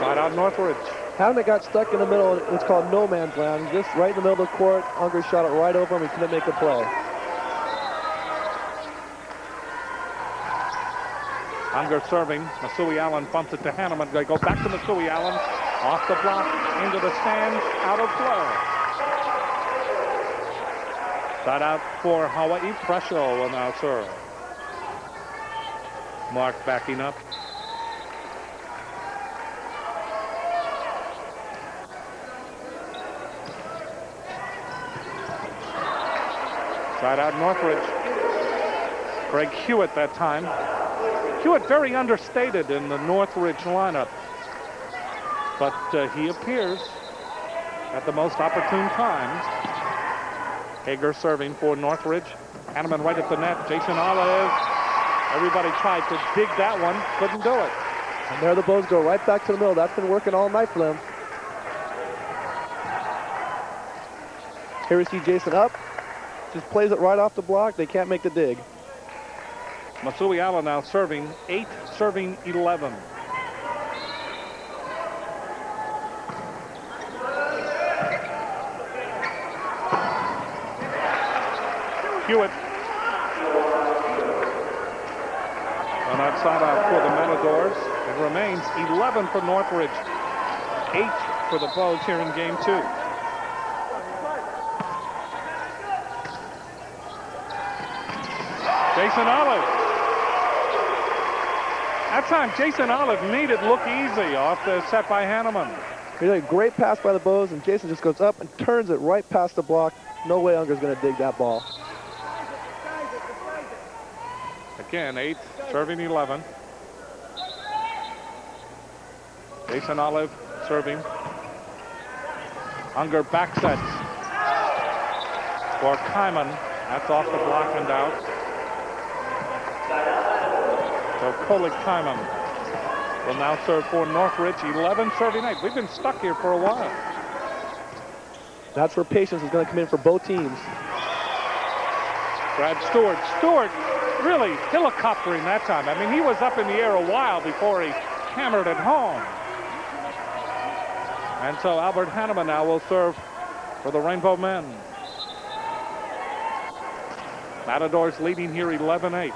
S1: Side out Northridge.
S2: Hanneman got stuck in the middle. It's called no man's land. Just right in the middle of the court. Unger shot it right over him. He couldn't make a play.
S1: Unger serving. Masui Allen bumps it to Hanneman. They go back to Masui Allen. Off the block, into the stands, out of play. Side out for Hawaii. Presho will now serve. Mark backing up. Side out Northridge. Greg Hewitt that time. Hewitt very understated in the Northridge lineup. But uh, he appears at the most opportune times. Hager serving for Northridge. Hanneman right at the net. Jason Olive. Everybody tried to dig that one. Couldn't do it.
S2: And there the Bows go right back to the middle. That's been working all night for them. Here we see Jason up. Just plays it right off the block. They can't make the dig.
S1: Masui Allen now serving. Eight serving 11. Hewitt. On that side out for the Matadors. It remains 11 for Northridge. Eight for the Bows here in game two. Jason Olive. That time, Jason Olive made it look easy off the set by Hanneman.
S2: He did a great pass by the Bows, and Jason just goes up and turns it right past the block. No way Unger's going to dig that ball.
S1: Again, eight, serving 11. Jason Olive serving. Unger back sets for Kyman. That's off the block and out. So Coley Kyman will now serve for Northridge. 11 serving eight. We've been stuck here for a while.
S2: That's where patience is going to come in for both teams.
S1: Brad Stewart. Stewart really helicoptering that time. I mean, he was up in the air a while before he hammered it home. And so Albert Hanneman now will serve for the Rainbow Men. Matadors leading here 11-8.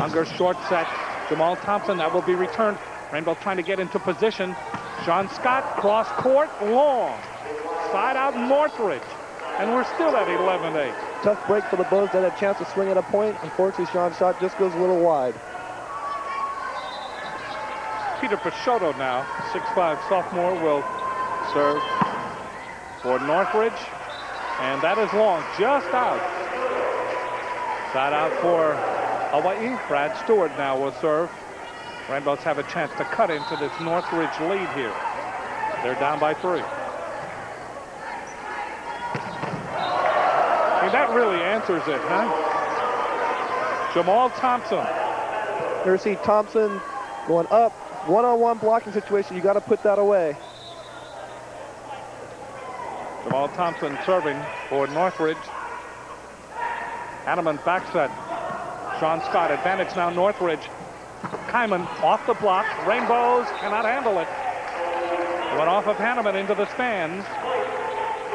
S1: Unger short set. Jamal Thompson, that will be returned. Rainbow trying to get into position. Sean Scott, cross court, long. Side out Northridge. And we're still at 11-8.
S2: Tough break for the Bows that had a chance to swing at a point. Unfortunately, Sean Scott just goes a little wide.
S1: Peter Peixoto now, 6'5 sophomore, will serve for Northridge. And that is long, just out. Side out for Hawaii. Brad Stewart now will serve. Rainbows have a chance to cut into this Northridge lead here. They're down by three. Mean, that really answers it, huh? Jamal Thompson.
S2: Here see Thompson going up, one-on-one blocking situation. You got to put that away.
S1: Jamal Thompson serving for Northridge. Hanneman back set. Sean Scott advantage now Northridge. Kyman off the block. Rainbows cannot handle it. Went off of Hanneman into the stands.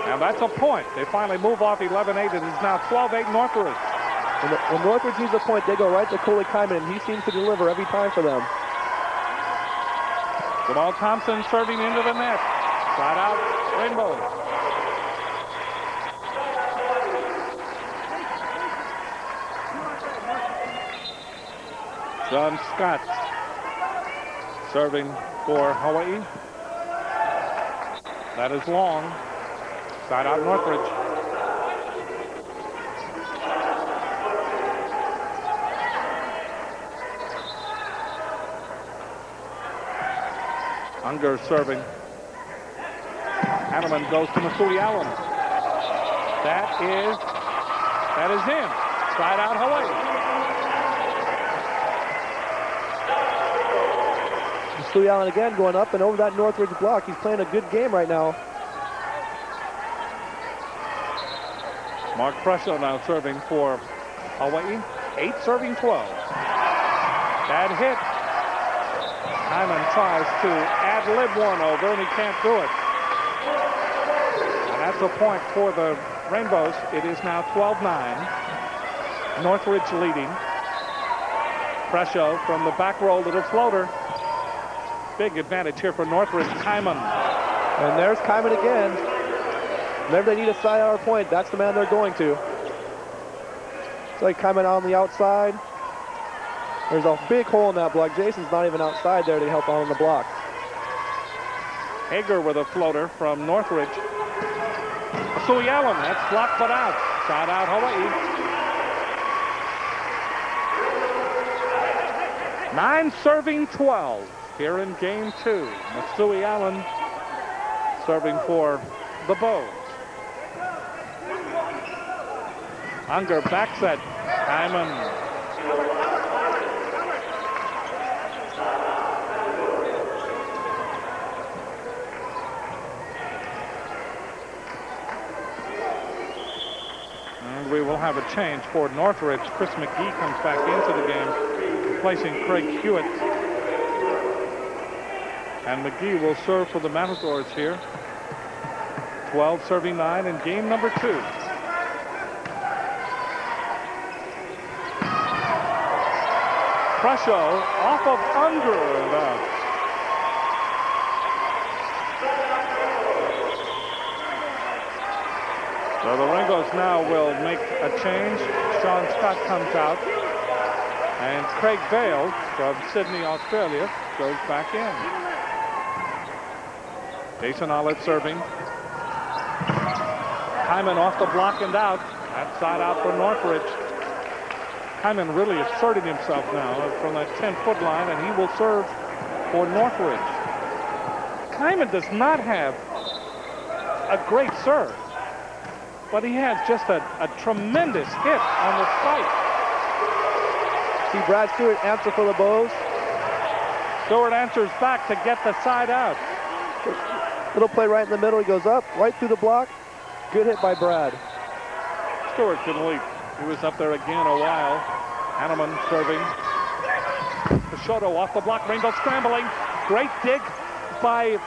S1: And that's a point. They finally move off 11-8. It is now 12-8 Northridge.
S2: When, the, when Northridge needs a point, they go right to Coley Kyman, and he seems to deliver every time for them.
S1: Jamal Thompson serving into the net. Side out, Rainbows. John Scott serving for Hawaii. That is long. Side out Northridge. Unger serving. Hanneman goes to Masui Allen. That is, that is in. Side out Hawaii.
S2: Masui Allen again going up and over that Northridge block. He's playing a good game right now.
S1: Mark Presho now serving for Hawaii. Eight serving 12. Bad hit. Kyman tries to ad-lib one over, and he can't do it. And that's a point for the Rainbows. It is now 12-9. Northridge leading. Presho from the back row, little floater. Big advantage here for Northridge. Kyman.
S2: And there's Kyman again. Whenever they need a side hour point, that's the man they're going to. It's like Kyman on the outside. There's a big hole in that block. Jason's not even outside there to help out on the block.
S1: Hager with a floater from Northridge. Sui Allen, that's blocked but out. Side out Hawaii. Nine serving 12 here in game two. Masui Allen serving for the Bows. Unger back set. Kyman. And we will have a change for Northridge. Chris McGee comes back into the game, replacing Craig Hewitt. And McGee will serve for the Matadors here. 12 serving 9 in game number two. Presho off of Unger. So the Rainbows now will make a change. Sean Scott comes out. And Craig Vale from Sydney, Australia, goes back in. Jason Olive serving. Kyman off the block and out. That side out for Northridge. Kyman really asserting himself now from that 10-foot line, and he will serve for Northridge. Kyman does not have a great serve, but he has just a, a tremendous hit on the spike.
S2: See Brad Stewart answer for the Bows.
S1: Stewart answers back to get the side out.
S2: Little play right in the middle. He goes up, right through the block. Good hit by Brad.
S1: Stewart can leap. He was up there again a while. Hanneman serving. Peixoto off the block. Rainbow scrambling. Great dig by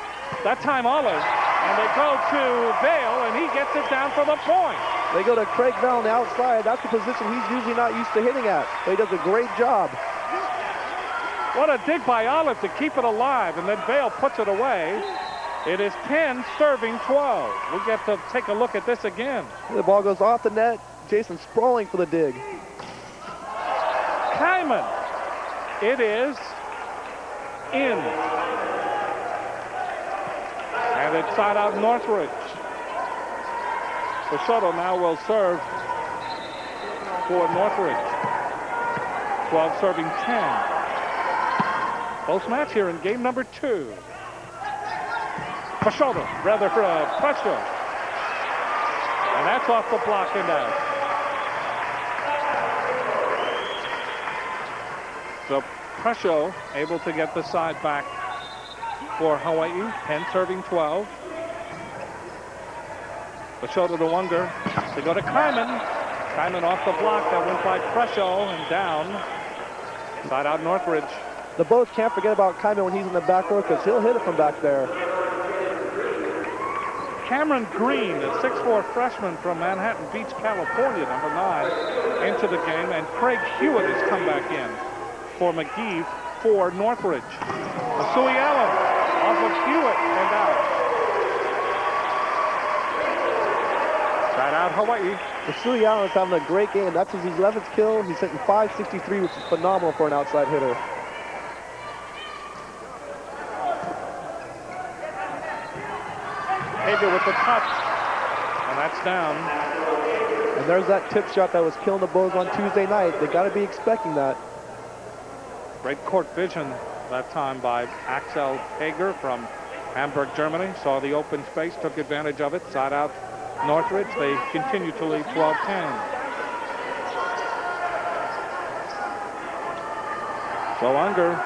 S1: that time Olive. And they go to Vale, and he gets it down for the point.
S2: They go to Craig Vale on the outside. That's the position he's usually not used to hitting at. But he does a great job.
S1: What a dig by Olive to keep it alive, and then Vale puts it away. It is 10 serving 12. We get to take a look at this again.
S2: The ball goes off the net. Jason sprawling for the dig.
S1: Kyman. It is in. And it's side out Northridge. Peixoto now will serve for Northridge. 12 serving 10. Close match here in game number two. Peixoto, rather for uh, Presho. And that's off the block and out. So Presho able to get the side back for Hawaii. 10 serving 12. Peixoto to Unger. They go to Kyman. Kyman off the block. That went by Presho and down. Side out Northridge.
S2: The Bows can't forget about Kyman when he's in the back row because he'll hit it from back there.
S1: Cameron Green, a 6'4 freshman from Manhattan Beach, California, number nine, into the game. And Craig Hewitt has come back in for McGee for Northridge. Masui Allen off of Hewitt and out. Side out Hawaii.
S2: Masui Allen is having a great game. That's his 11th kill. He's hitting 563, which is phenomenal for an outside hitter.
S1: Hager with the touch. And that's down.
S2: And there's that tip shot that was killing the Bows on Tuesday night. They got to be expecting that.
S1: Great court vision that time by Axel Hager from Hamburg, Germany. Saw the open space, took advantage of it. Side out Northridge. They continue to lead 12-10. So Unger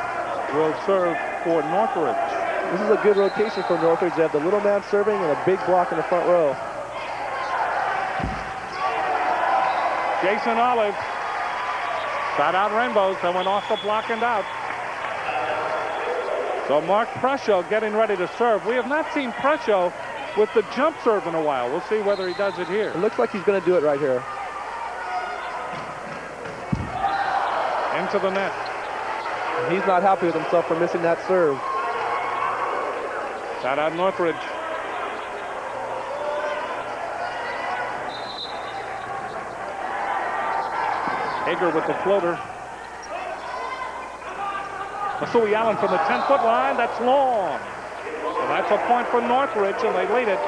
S1: will serve for Northridge.
S2: This is a good rotation for Northridge. They have the little man serving and a big block in the front row.
S1: Jason Olive. Shot out Rainbows that went off the block and out. So Mark Presho getting ready to serve. We have not seen Presho with the jump serve in a while. We'll see whether he does it here.
S2: It looks like he's going to do it right here.
S1: Into the net.
S2: He's not happy with himself for missing that serve.
S1: Side out Northridge. Hager with the floater. Masui Allen from the 10-foot line. That's long. And that's a point for Northridge, and they lead it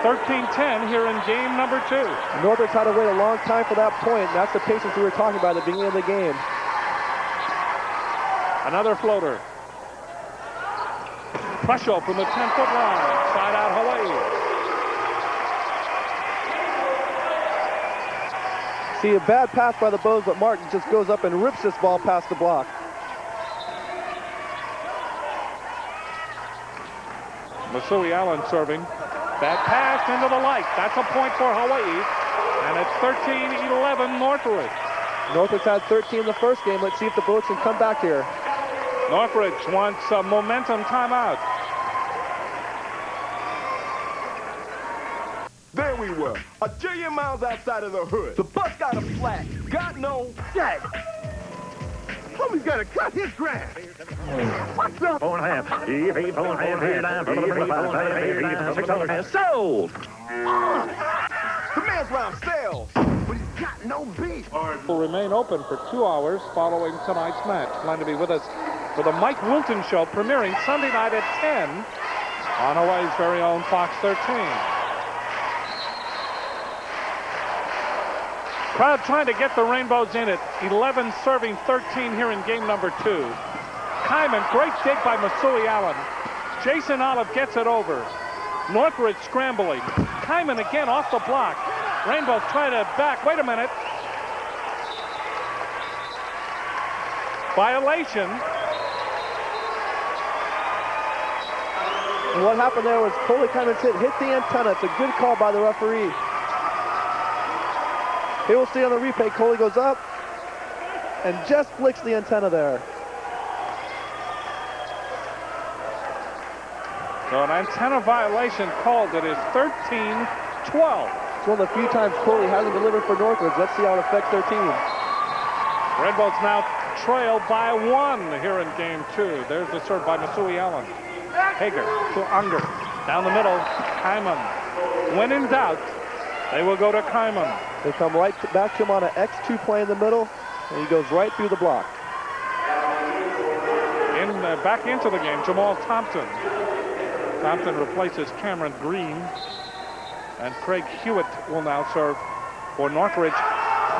S1: 13-10 here in game number two.
S2: Northridge had to wait a long time for that point, point. that's the patience we were talking about at the beginning of the game.
S1: Another floater. Presho from the 10-foot line. Side out Hawaii.
S2: See a bad pass by the Bows, but Martin just goes up and rips this ball past the block.
S1: Masui Allen serving. That pass into the light. That's a point for Hawaii. And it's 13-11 Northridge.
S2: Northridge had 13 in the first game. Let's see if the Bows can come back here.
S1: Northridge wants a momentum timeout.
S5: We a jillion miles outside of the hood. The bus got a flat. God no. Dad. Homie's got to cut his grass. What's up?
S6: Four and a half. Eight, four and a half, eight, eight, five, five, eight, nine, six dollars. Sold!
S5: The man's background sells, but he's got no beat.
S1: Will remain open for two hours following tonight's match. Plan to be with us for the Mike Wilton Show, premiering Sunday night at 10 on Hawaii's very own Fox 13. Crowd trying to get the Rainbows in it. 11 serving 13 here in game number two. Kyman, great dig by Masui Allen. Jason Olive gets it over. Northridge scrambling. Kyman again off the block. Rainbows trying to back. Wait a minute. Violation.
S2: What happened there was Coley Kyman's hit hit the antenna. It's a good call by the referee. Here we'll see on the replay, Coley goes up and just flicks the antenna there.
S1: So an antenna violation called. It is 13-12.
S2: It's one of the few times Coley hasn't delivered for Northridge. Let's see how it affects their team.
S1: Redbulls now trail by one here in game two. There's the serve by Masui Allen. Hager to Unger. Down the middle, Kyman. When in doubt, they will go to Kyman.
S2: They come right back to him on an X2 play in the middle, and he goes right through the block.
S1: In uh, back into the game, Jamal Thompson. Thompson replaces Cameron Green, and Craig Hewitt will now serve for Northridge.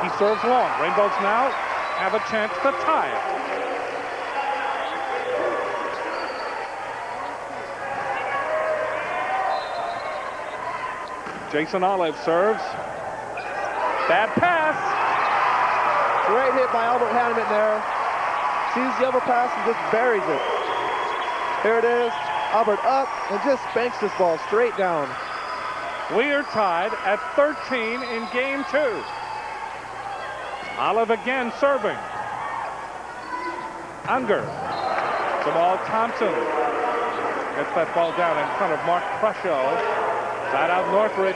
S1: He serves long. Rainbows now have a chance to tie it. Jason Olive serves. Bad pass.
S2: Great hit by Albert Hanneman there. Sees the overpass and just buries it. Here it is. Albert up and just spanks this ball straight down.
S1: We are tied at 13 in game two. Olive again serving. Unger. Jamal Thompson gets that ball down in front of Mark Presho. Side out Northridge.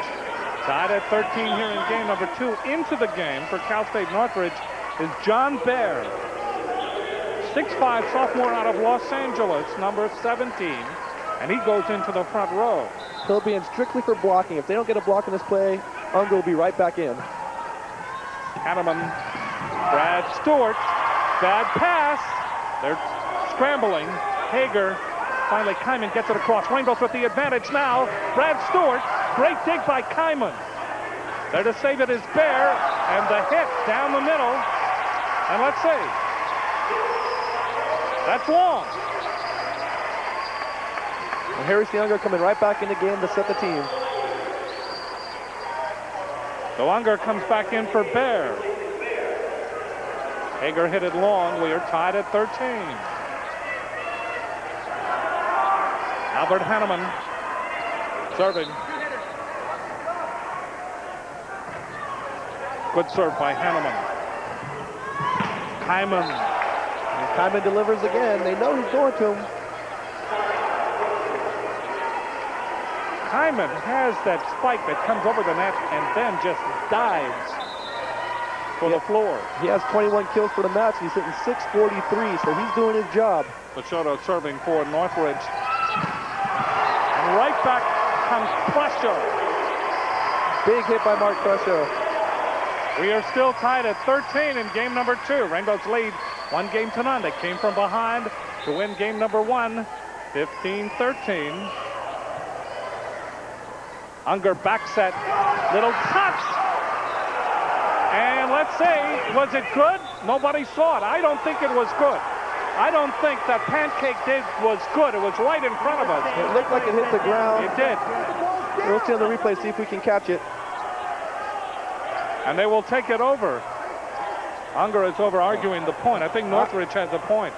S1: Tied at 13 here in game number two. Into the game for Cal State Northridge is John Baer. 6'5 sophomore out of Los Angeles, number 17. And he goes into the front row.
S2: He'll be in strictly for blocking. If they don't get a block in this play, Unger will be right back in.
S1: Hanneman, Brad Stewart, bad pass. They're scrambling. Hager, finally Kyman gets it across. Rainbows with the advantage now. Brad Stewart, great dig by Kyman. There to save it is Baer, and the hit down the middle. And let's see. That's long.
S2: And Harry Unger coming right back in the game to set the team.
S1: The Unger comes back in for Baer. Hager hit it long. We are tied at 13. Albert Hanneman serving. Good serve by Hanneman. Kyman.
S2: And delivers again. They know he's going to him.
S1: Kyman has that spike that comes over the net and then just dives for the floor.
S2: He has 21 kills for the match. He's hitting 643, so he's doing his job.
S1: Machado serving for Northridge. And right back comes Presho.
S2: Big hit by Mark Presho.
S1: We are still tied at 13 in game number two. Rainbows lead one game to none. They came from behind to win game number one, 15-13. Unger back set, little touch. And let's say, was it good? Nobody saw it. I don't think it was good. I don't think that pancake dig was good. It was right in front of us.
S2: It looked like it hit the ground.
S1: It did.
S2: We'll see on the replay, see if we can catch it.
S1: And they will take it over. Unger is over arguing the point. I think Northridge has a point.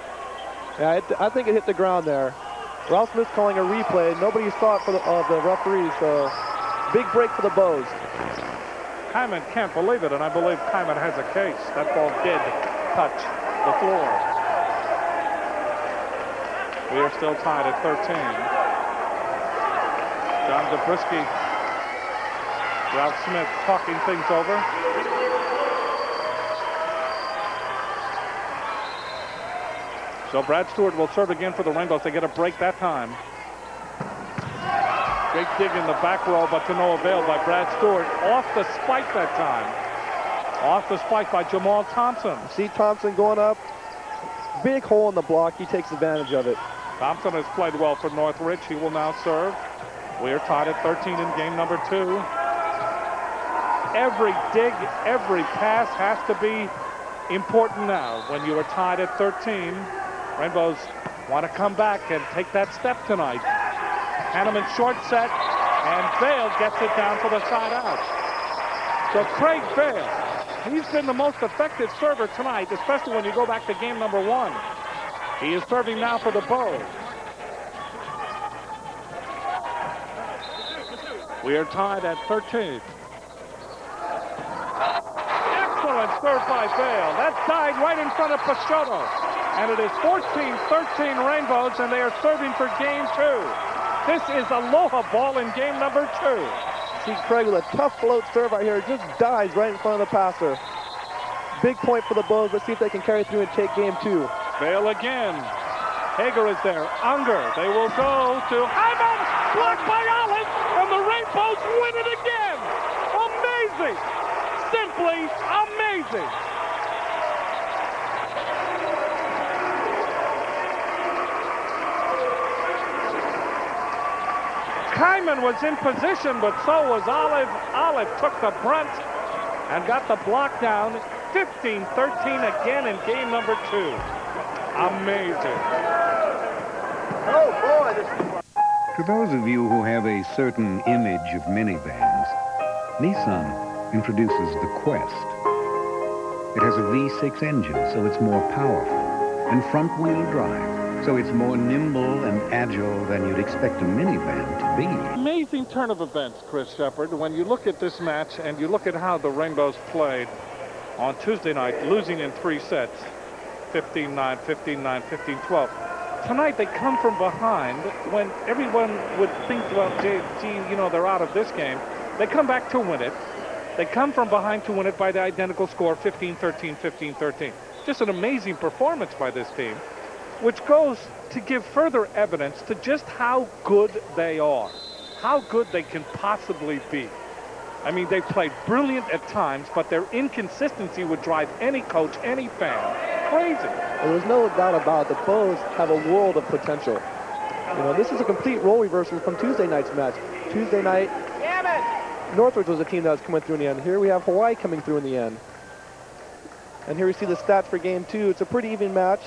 S2: Yeah, it, I think it hit the ground there. Ralph Smith calling a replay. Nobody saw it for the, uh, the referees, so big break for the Bows.
S1: Kyman can't believe it, and I believe Kyman has a case. That ball did touch the floor. We are still tied at 13. John Zabriskie, Ralph Smith talking things over. So Brad Stewart will serve again for the Rainbows. They get a break that time. Big dig in the back row, but to no avail by Brad Stewart. Off the spike that time. Off the spike by Jamal Thompson.
S2: See Thompson going up. Big hole in the block. He takes advantage of it.
S1: Thompson has played well for Northridge. He will now serve. We are tied at 13 in game number two. Every dig, every pass has to be important now when you are tied at 13. Rainbows want to come back and take that step tonight. Hanneman short set, and Vale gets it down for the side out. So Craig Vale, he's been the most effective server tonight, especially when you go back to game number one. He is serving now for the Bow. We are tied at 13. Excellent serve by Vale. That died right in front of Peixoto. And it is 14-13 Rainbows, and they are serving for game two. This is aloha ball in game number two.
S2: See Craig with a tough float serve right here. Just dies right in front of the passer. Big point for the Bulls. Let's see if they can carry through and take game two.
S1: Vale again. Hager is there. Unger. They will go to Kyman. Blocked by Olive. And the Rainbows win it again. Amazing. Simply amazing. Kyman was in position, but so was Olive. Olive took the brunt and got the block down. 15-13 again in game number two. Amazing.
S5: Oh, boy, this
S7: To those of you who have a certain image of minivans, Nissan introduces the Quest. It has a V6 engine, so it's more powerful, and front-wheel drive, so it's more nimble and agile than you'd expect a minivan to be.
S1: Amazing turn of events, Chris Shepard. When you look at this match and you look at how the Rainbows played on Tuesday night, losing in three sets, 15-9, 15-9, 15-12. Tonight they come from behind when everyone would think, well, gee, you know, they're out of this game. They come back to win it. They come from behind to win it by the identical score, 15-13, 15-13. Just an amazing performance by this team, which goes to give further evidence to just how good they are, how good they can possibly be. I mean, they played brilliant at times, but their inconsistency would drive any coach, any fan crazy.
S2: And there's no doubt about it. The Bows have a world of potential. You know, this is a complete role reversal from Tuesday night's match. Tuesday night, damn it! Northridge was a team that was coming through in the end. Here we have Hawaii coming through in the end. And here we see the stats for game two. It's a pretty even match.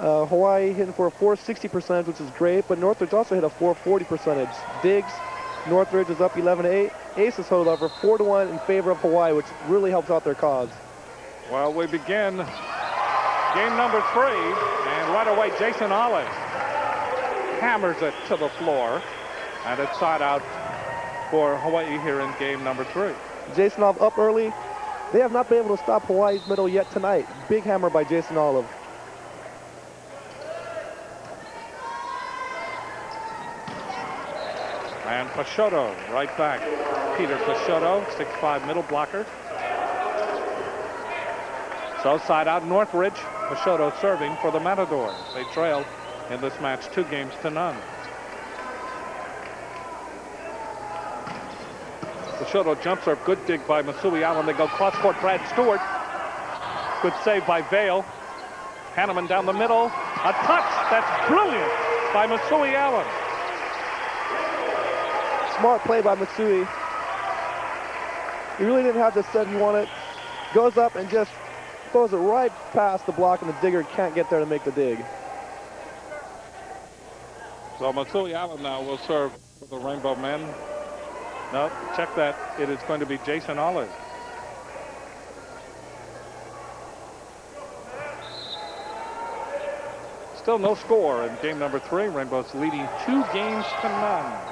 S2: Uh, Hawaii hitting for a 460 percentage, which is great, but Northridge also hit a 440 percentage. Digs, Northridge is up 11 to 8. Aces hold over 4 to 1 in favor of Hawaii, which really helps out their cause.
S1: Well, we begin game number three, and right away Jason Olive hammers it to the floor, and it's side out for Hawaii here in game number three.
S2: Jason Olive up early. They have not been able to stop Hawaii's middle yet tonight. Big hammer by Jason Olive.
S1: And Peixoto right back. Peter Peixoto, 6'5 middle blocker. So side out Northridge. Peixoto serving for the Matadors. They trail in this match two games to none. Peixoto jump serve. Good dig by Masui Allen. They go cross court. Brad Stewart. Good save by Vale. Hanneman down the middle. A touch. That's brilliant by Masui Allen.
S2: Smart play by Masui. He really didn't have the set he wanted. Goes up and just throws it right past the block, and the digger can't get there to make the dig.
S1: So Masui Allen now will serve for the Rainbow Men. No, check that. It is going to be Jason Olive. Still no score in game number three. Rainbows leading two games to none.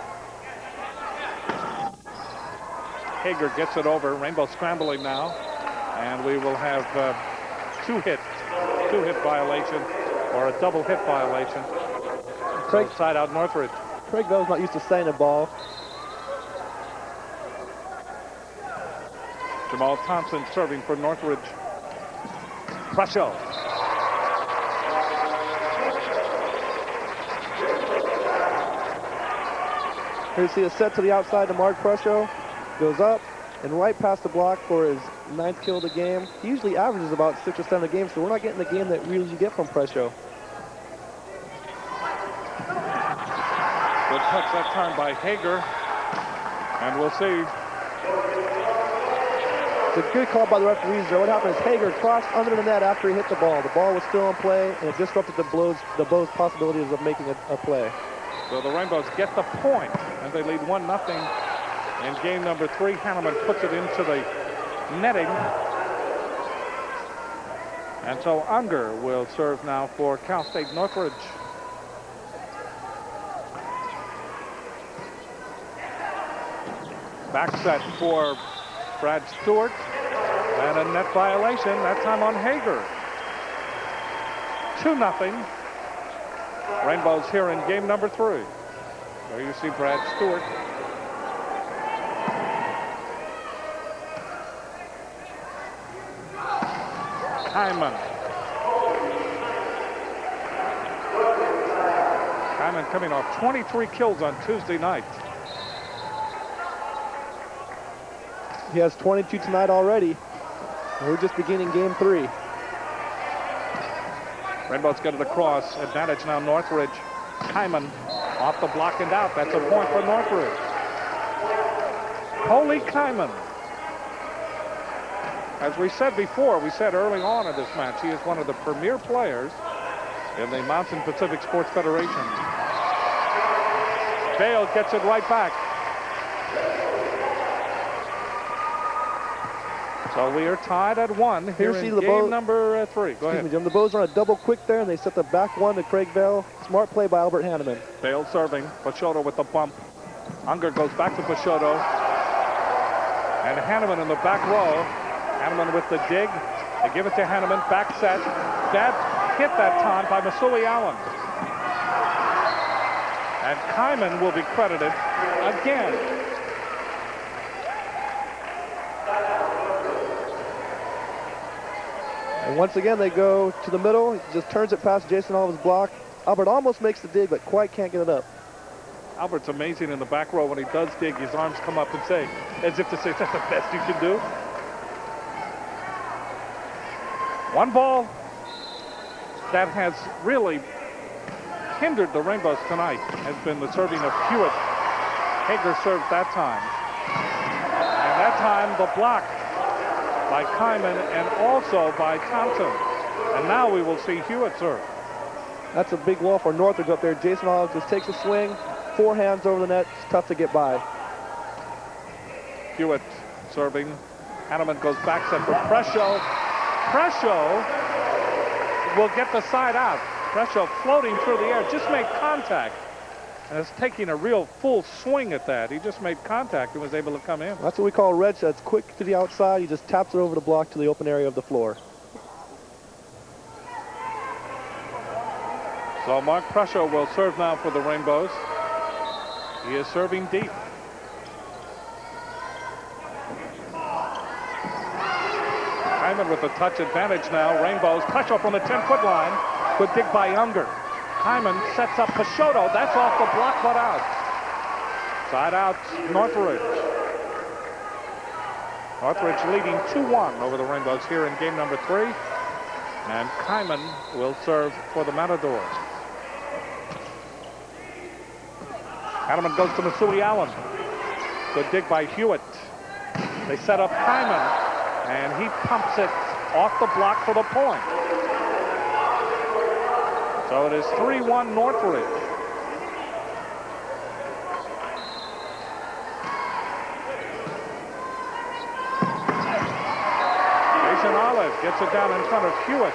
S1: Hager gets it over. Rainbow scrambling now. And we will have uh, two hit, two hit violation or a double hit violation.
S2: Craig,
S1: side out Northridge.
S2: Craig Vale's not used to setting a ball.
S1: Jamal Thompson serving for Northridge. Presho.
S2: Here you see a set to the outside to Mark Presho. Goes up and right past the block for his ninth kill of the game. He usually averages about six or seven a game, so we're not getting the game that we usually get from Presho.
S1: Good touch that time by Hager. And we'll see.
S2: It's a good call by the referees there. What happened is Hager crossed under the net after he hit the ball. The ball was still in play, and it disrupted the Bows, the possibilities of making a, a play.
S1: So the Rainbows get the point, and they lead 1 nothing in game number three. Hanneman puts it into the netting. And so Unger will serve now for Cal State Northridge. Back set for Brad Stewart. And a net violation, that time on Hager. 2 nothing. Rainbows here in game number three. There you see Brad Stewart. Kyman. Kyman coming off 23 kills on Tuesday night.
S2: He has 22 tonight already. We're just beginning game three.
S1: Rainbows get it across. Advantage now Northridge. Kyman off the block and out. That's a point for Northridge. Coley Kyman. As we said before, we said early on in this match, he is one of the premier players in the Mountain Pacific Sports Federation. Vale gets it right back. So we are tied at one here
S2: Here's
S1: in
S2: the
S1: game number uh, three. Go
S2: Excuse
S1: ahead.
S2: me, Jim. The Bows run a double quick there, and they set the back one to Craig Vale. Smart play by Albert Hanneman.
S1: Vale serving. Peixoto with the bump. Unger goes back to Peixoto. And Hanneman in the back row. Hanneman with the dig. They give it to Hanneman. Back set. That hit that time by Masui Allen. And Kyman will be credited again.
S2: And once again, they go to the middle. He just turns it past Jason Olive's block. Albert almost makes the dig, but quite can't get it up.
S1: Albert's amazing in the back row when he does dig. His arms come up and say, as if to say, that's the best you can do. One ball that has really hindered the Rainbows tonight has been the serving of Hewitt. Hager served that time. And that time the block by Kyman and also by Thompson. And now we will see Hewitt serve.
S2: That's a big wall for Northridge up there. Jason Olive just takes a swing, four hands over the net. It's tough to get by.
S1: Hewitt serving. Hanneman goes back set for Presho. Presho will get the side out. Presho floating through the air, just made contact. And is taking a real full swing at that. He just made contact and was able to come in.
S2: That's what we call red shot. Quick to the outside. He just taps it over the block to the open area of the floor.
S1: So Mark Presho will serve now for the Rainbows. He is serving deep. With the touch advantage now. Rainbows touch up on the 10-foot line. Good dig by Unger. Kyman sets up Peixoto. That's off the block, but out. Side out, Northridge. Northridge leading 2-1 over the Rainbows here in game number three. And Kyman will serve for the Matadors. Hanneman goes to Masui Allen. Good dig by Hewitt. They set up Kyman, and he pumps it off the block for the point. So it is 3-1 Northridge. Jason Olive gets it down in front of Hewitt.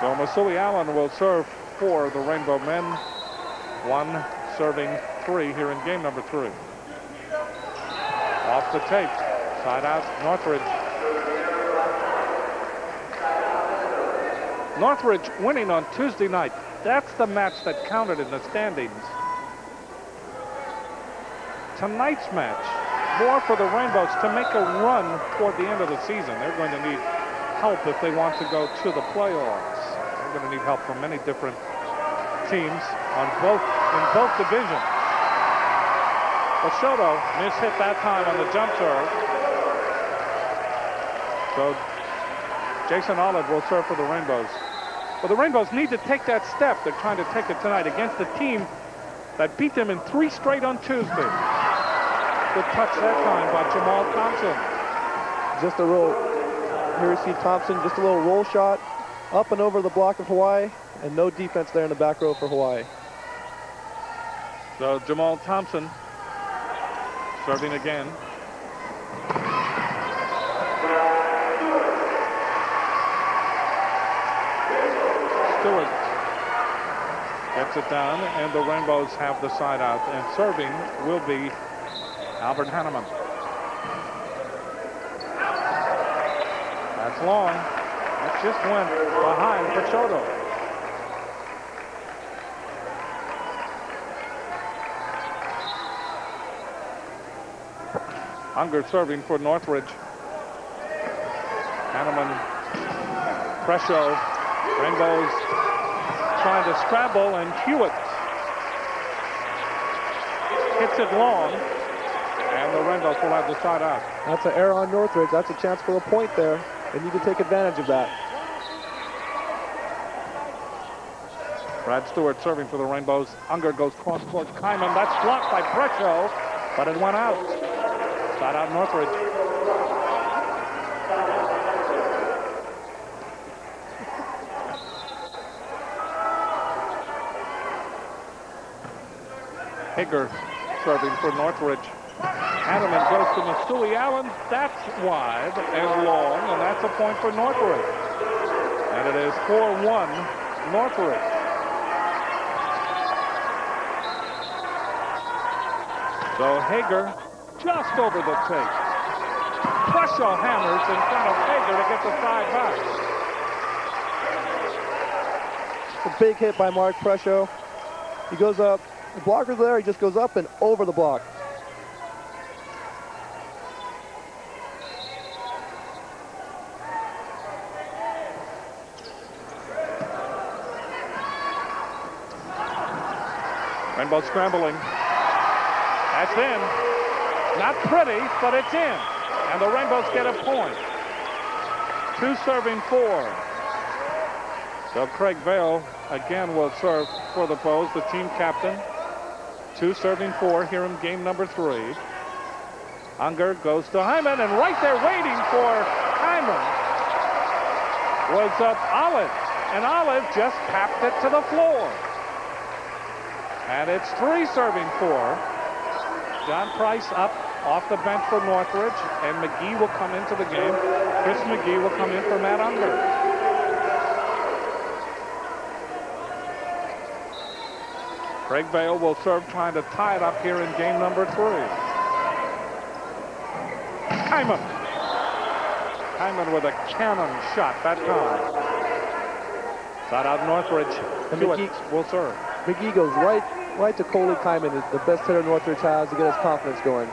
S1: So Masui Allen will serve for the Rainbow Men. One serving three here in game number three. Off the tape. Side out, Northridge. Northridge winning on Tuesday night. That's the match that counted in the standings. Tonight's match, more for the Rainbows to make a run toward the end of the season. They're going to need help if they want to go to the playoffs. They're going to need help from many different teams on both in both divisions. Peixoto missed hit that time on the jump serve. So Jason Olive will serve for the Rainbows. But the Rainbows need to take that step. They're trying to take it tonight against a team that beat them in three straight on Tuesday. Good touch that time by Jamal Thompson.
S2: Just a roll. Here we see Thompson, just a little roll shot up and over the block of Hawaii, and no defense there in the back row for Hawaii.
S1: So Jamal Thompson serving again. Stewart gets it down, and the Rainbows have the side out, and serving will be Albert Hanneman. That's long. That just went behind Peixoto. Unger serving for Northridge. Hanneman, Presho, Rainbows trying to scramble, and Hewitt hits it long, and the Rainbows will have the side out.
S2: That's an error on Northridge. That's a chance for a point there. They need to take advantage of that.
S1: Brad Stewart serving for the Rainbows. Unger goes cross court. Kyman, that's blocked by Presho, but it went out. Side out Northridge. Hager serving for Northridge. Hanneman goes to Masui Allen. That's wide and long, and that's a point for Northridge. And it is 4-1 Northridge. So Hager just over the tape. Presho hammers in front of Hager to get the side back.
S2: A big hit by Mark Presho. He goes up. The blocker's there. He just goes up and over the block.
S1: Rainbow scrambling. That's in. Not pretty, but it's in. And the Rainbows get a point. Two serving four. So Craig Vale again will serve for the Bows, the team captain. Two serving four here in game number three. Unger goes to Kyman, and right there waiting for Kyman was up Olive. And Olive just tapped it to the floor. And it's three serving four. John Price up off the bench for Northridge, and McGee will come into the game. Chris McGee will come in for Matt Unger. Craig Vale will serve trying to tie it up here in game number three. Kyman. Kyman with a cannon shot that time. Side out Northridge.
S2: And McGee-
S1: will serve.
S2: McGee goes right, right to Coley Kyman, the best hitter Northridge has to get his confidence going.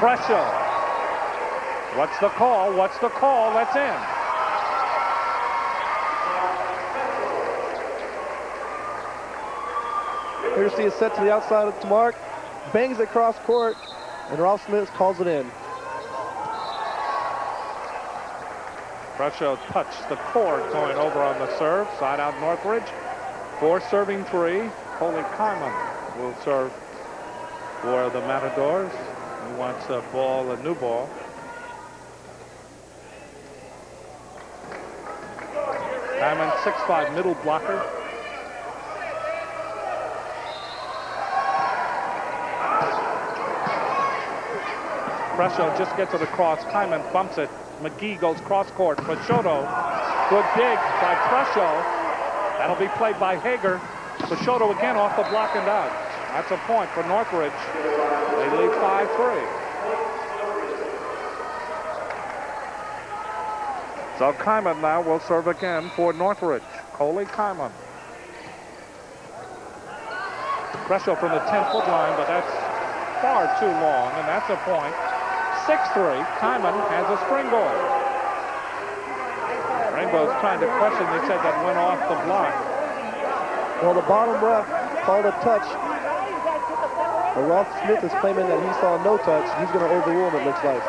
S1: Presho. What's the call? What's the call? That's in.
S2: To see set to the outside of the mark. Bangs it cross court, and Ralph Smith calls it in.
S1: Presho touched the cord going over on the serve. Side out Northridge. Four serving three. Coley Kyman will serve for the Matadors. He wants a ball, a new ball. Kyman, 6'5", middle blocker. Presho just gets it across. Kyman bumps it. McGee goes cross court. Peixoto, good dig by Presho. That'll be played by Hager. Peixoto again off the block and out. That's a point for Northridge. They lead 5-3. So Kyman now will serve again for Northridge. Coley Kyman. Presho from the 10-foot line, but that's far too long, and that's a point. point 6-3. Kyman has a springboard. Rainbow's trying to question. They said that went off the block.
S2: Well, the bottom ref called a touch. But Smith is claiming that he saw no touch. He's going to overrule him, it looks like.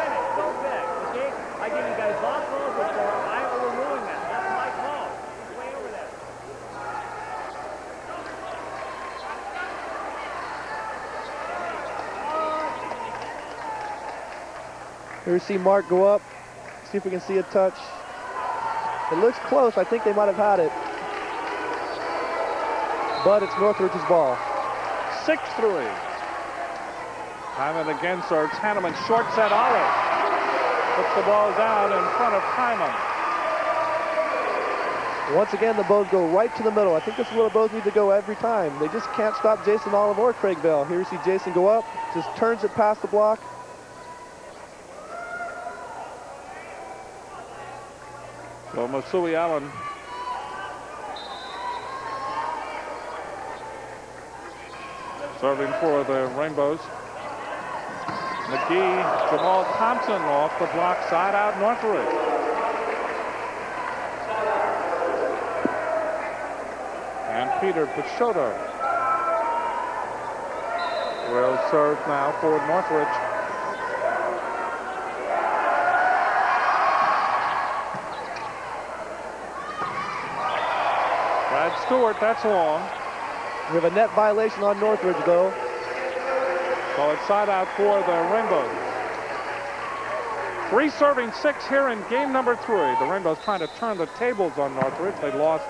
S2: Here we see Mark go up. See if we can see a touch. It looks close. I think they might have had it. But it's Northridge's ball.
S1: 6-3. Kyman again serves. Hanneman short set Olive. Puts the ball down in front of Kyman.
S2: Once again, the Bows go right to the middle. I think this is where the Bows need to go every time. They just can't stop Jason Olive or Craig Vale. Here we see Jason go up, just turns it past the block.
S1: So Masui Allen serving for the Rainbows. McGee, Jamal Thompson off the block side out Northridge. And Peter Peixoto will serve now for Northridge. Brad Stewart, that's long.
S2: We have a net violation on Northridge, though.
S1: So it's side out for the Rainbows. Three serving six here in game number three. The Rainbows trying to turn the tables on Northridge. They lost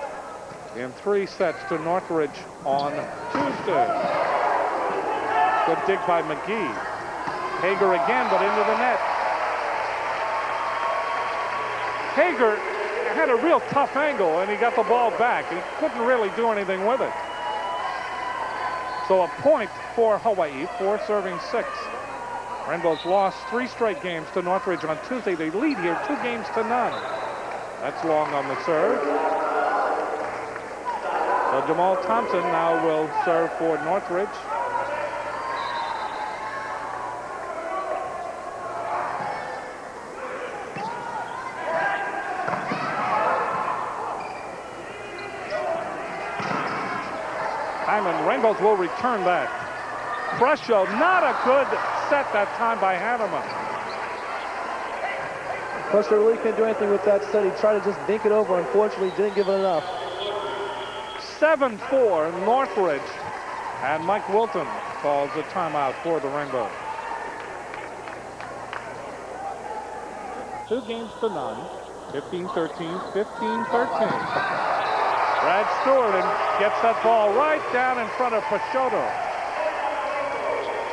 S1: in three sets to Northridge on Tuesday. Good dig by McGee. Hager again, but into the net. Hager had a real tough angle, and he got the ball back. He couldn't really do anything with it. So a point for Hawaii, four serving six. Rainbows lost three straight games to Northridge on Tuesday. They lead here two games to none. That's long on the serve. So Jamal Thompson now will serve for Northridge. Kyman, Rainbows will return that. Presho, not a good set that time by Hanneman.
S2: Buster really couldn't do anything with that set. He tried to just dink it over. Unfortunately, didn't give it enough.
S1: 7-4 Northridge. And Mike Wilton calls a timeout for the Rainbow. Two games to none. 15-13, 15-13. Brad Stewart gets that ball right down in front of Peixoto.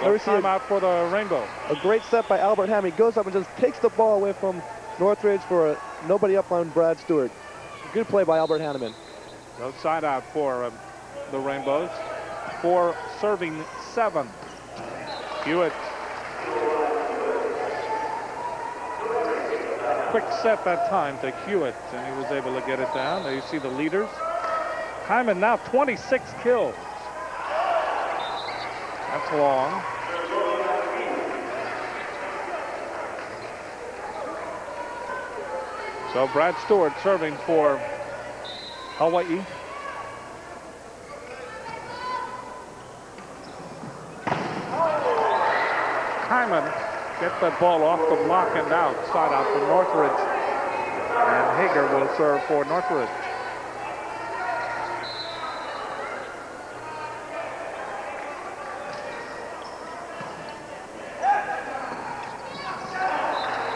S2: Never
S1: So
S2: seen a-
S1: timeout for the Rainbow.
S2: A great set by Albert Ham. He goes up and just takes the ball away from Northridge for a, nobody up on Brad Stewart. Good play by Albert Hanneman.
S1: No side out for um, the Rainbows. For serving seven. Hewitt. Quick set that time to Hewitt, and he was able to get it down. There you see the leaders. Kyman now 26 kills. That's long. So Brad Stewart serving for Hawaii. Kyman gets that ball off the block and out, side out for Northridge. And Hager will serve for Northridge.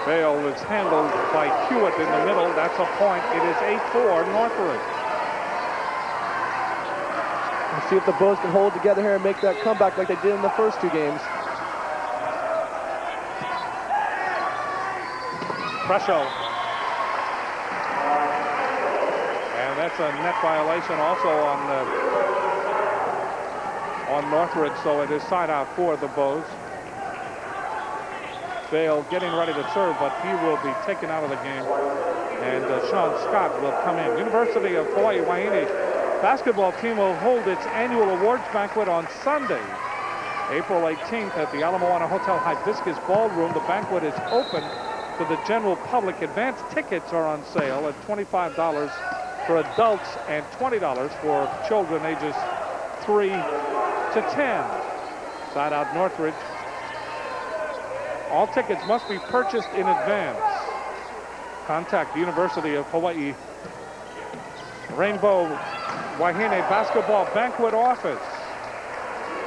S1: Vale is handled by Hewitt in the middle. That's a point. It is 8-4 Northridge.
S2: Let's see if the Bows can hold together here and make that comeback like they did in the first two games.
S1: Presho. And that's a net violation also on the on Northridge, so it is side out for the Bows. Vale getting ready to serve, but he will be taken out of the game. And uh, Sean Scott will come in. University of Hawaii Wahine basketball team will hold its annual awards banquet on Sunday, April 18th at the Ala Moana Hotel Hibiscus Ballroom. The banquet is open to the general public. Advance tickets are on sale at $25 for adults and $20 for children ages 3 to 10. Side out Northridge. All tickets must be purchased in advance. Contact the University of Hawaii Rainbow Wahine Basketball Banquet Office.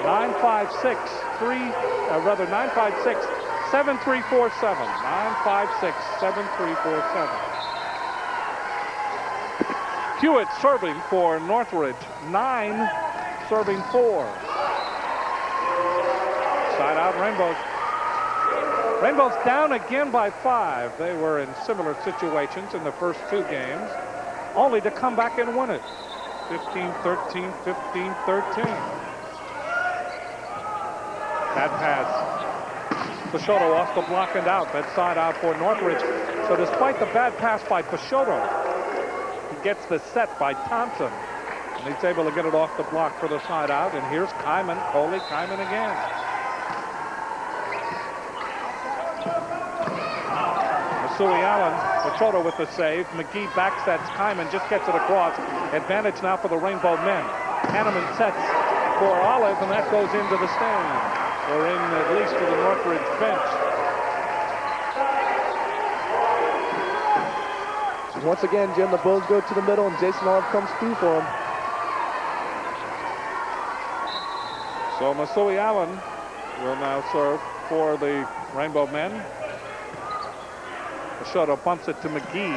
S1: 956 3, uh, rather 956 7347. 956 7347. Hewitt serving for Northridge. Nine serving four. Side out Rainbows. Rainbows down again by five. They were in similar situations in the first two games, only to come back and win it. 15-13, 15-13. That pass. Peixoto off the block and out. That side out for Northridge. So despite the bad pass by Peixoto, he gets the set by Thompson. And he's able to get it off the block for the side out. And here's Kyman, Coley Kyman again. Masui Allen, Peixoto with the save. McGee backsets Kyman, just gets it across. Advantage now for the Rainbow men. Hanneman sets for Olive, and that goes into the stand. Or in at least to the Northridge bench.
S2: Once again, Jim, the Bulls go to the middle, and Jason Olive comes through for him.
S1: So Masui Allen will now serve for the Rainbow men. Peixoto bumps it to McGee.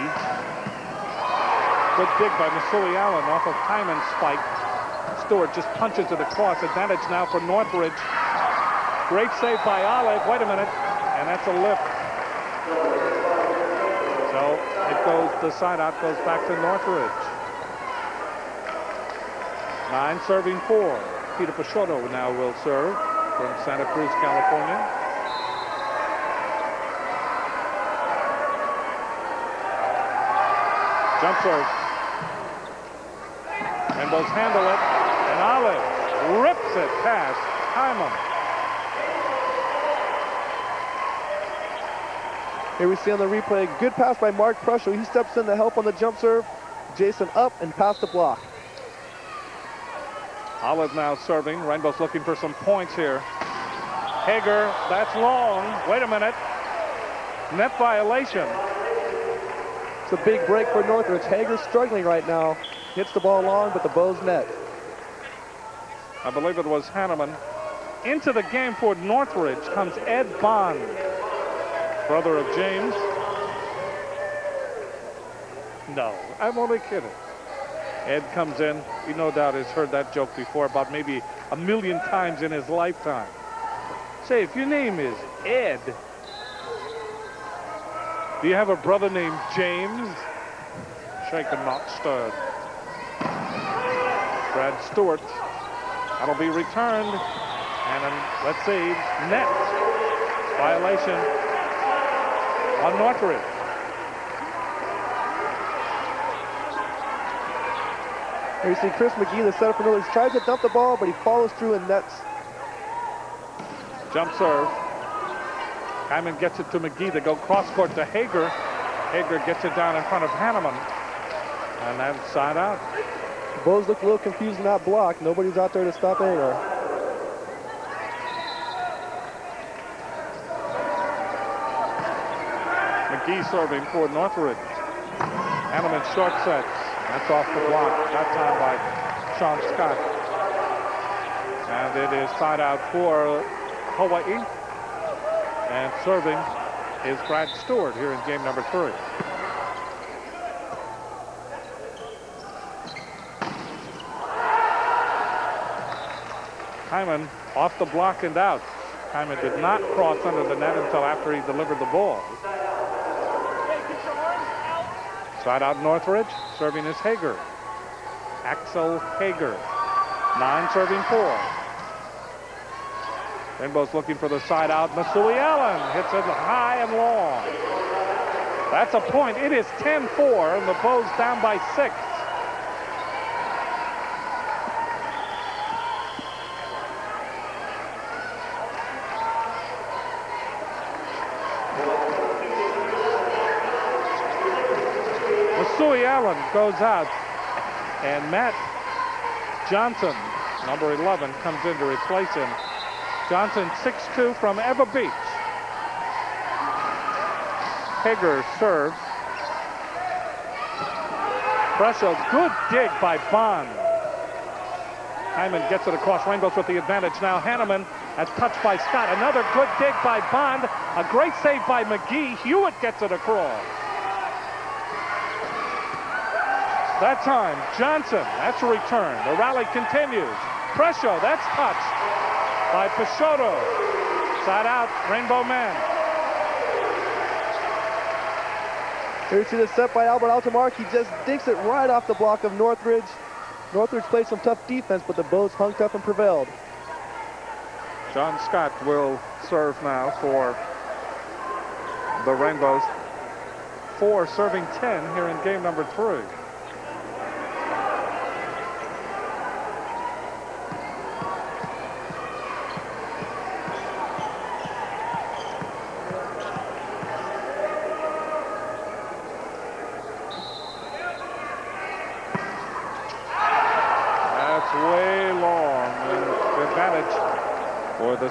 S1: Good dig by Masui Allen off of Kyman's spike. Stewart just punches it across. Advantage now for Northridge. Great save by Olive. Wait a minute. And that's a lift. So it goes, the side out goes back to Northridge. Nine serving four. Peter Peixoto now will serve from Santa Cruz, California. Jump serve. Rainbows handle it. And Olive rips it past Kyman.
S2: Here we see on the replay, good pass by Mark Presho. He steps in to help on the jump serve. Jason up and past the block.
S1: Olive now serving. Rainbow's looking for some points here. Hager, that's long. Wait a minute. Net violation.
S2: It's a big break for Northridge. Hager's struggling right now. Hits the ball long, but the bow's net.
S1: I believe it was Hanneman. Into the game for Northridge comes Ed Bond, brother of James. No, I'm only kidding. Ed comes in. He no doubt has heard that joke before about maybe a million times in his lifetime. Say, if your name is Ed, do you have a brother named James? Shaken, not stirred. Brad Stewart. That'll be returned. And let's see, net violation on Northridge.
S2: Here you see Chris McGee, the setter for Northridge, tries to dump the ball, but he follows through and nets.
S1: Jump serve. Kyman gets it to McGee. They go cross court to Hager. Hager gets it down in front of Hanneman. And that's side out.
S2: Bulls look a little confused in that block. Nobody's out there to stop Hager.
S1: McGee serving for Northridge. Hanneman short sets. That's off the block. That time by Sean Scott. And it is side out for Hawaii. And serving is Brad Stewart here in game number three. Kyman off the block and out. Kyman did not cross under the net until after he delivered the ball. Side out Northridge, serving is Hager. Axel Hager. Nine serving four. Bimbo's looking for the side out. Masui Allen hits it high and long. That's a point. It is 10-4, and the Bows down by six. Masui Allen goes out, and Matt Johnson, number 11, comes in to replace him. Johnson, 6-2 from Ewa Beach. Hager serves. Presho, good dig by Bond. Kyman gets it across Rainbows with the advantage now. Hanneman as touched by Scott. Another good dig by Bond. A great save by McGee. Hewitt gets it across. That time, Johnson, that's a return. The rally continues. Presho, that's touched by Peixoto. Side out, Rainbow Man.
S2: Here you see the set by Albert Altamark. He just digs it right off the block of Northridge. Northridge played some tough defense, but the Bows hung tough and prevailed.
S1: John Scott will serve now for the Rainbows. Four serving 10 here in game number three.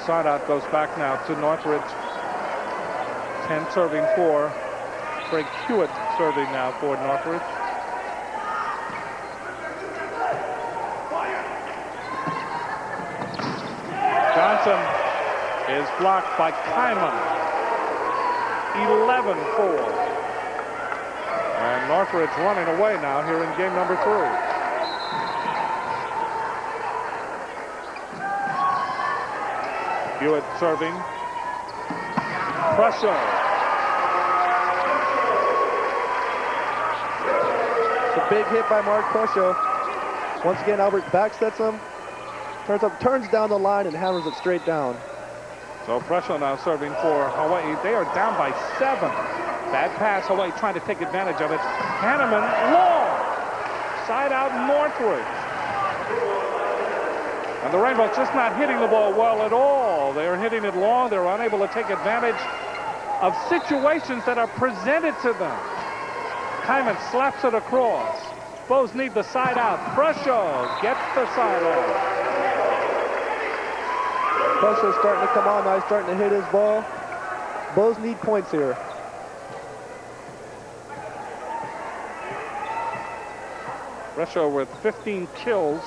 S1: The goes back now to Northridge. 10 serving for Craig Hewitt serving now for Northridge. Johnson is blocked by Kyman. 11-4. And Northridge running away now here in game number three. Hewitt serving. Pressure.
S2: It's a big hit by Mark Presho. Once again, Albert backsets him, turns up, turns down the line, and hammers it straight down.
S1: So Presho now serving for Hawaii. They are down by seven. Bad pass, Hawaii trying to take advantage of it. Hanneman, long. Side out Northridge. And the Rainbows just not hitting the ball well at all. They're hitting it long. They're unable to take advantage of situations that are presented to them. Kyman slaps it across. Bows need the side out. Presho gets the side out.
S2: Presho's starting to come on now. He's starting to hit his ball. Bows need points here.
S1: Presho with 15 kills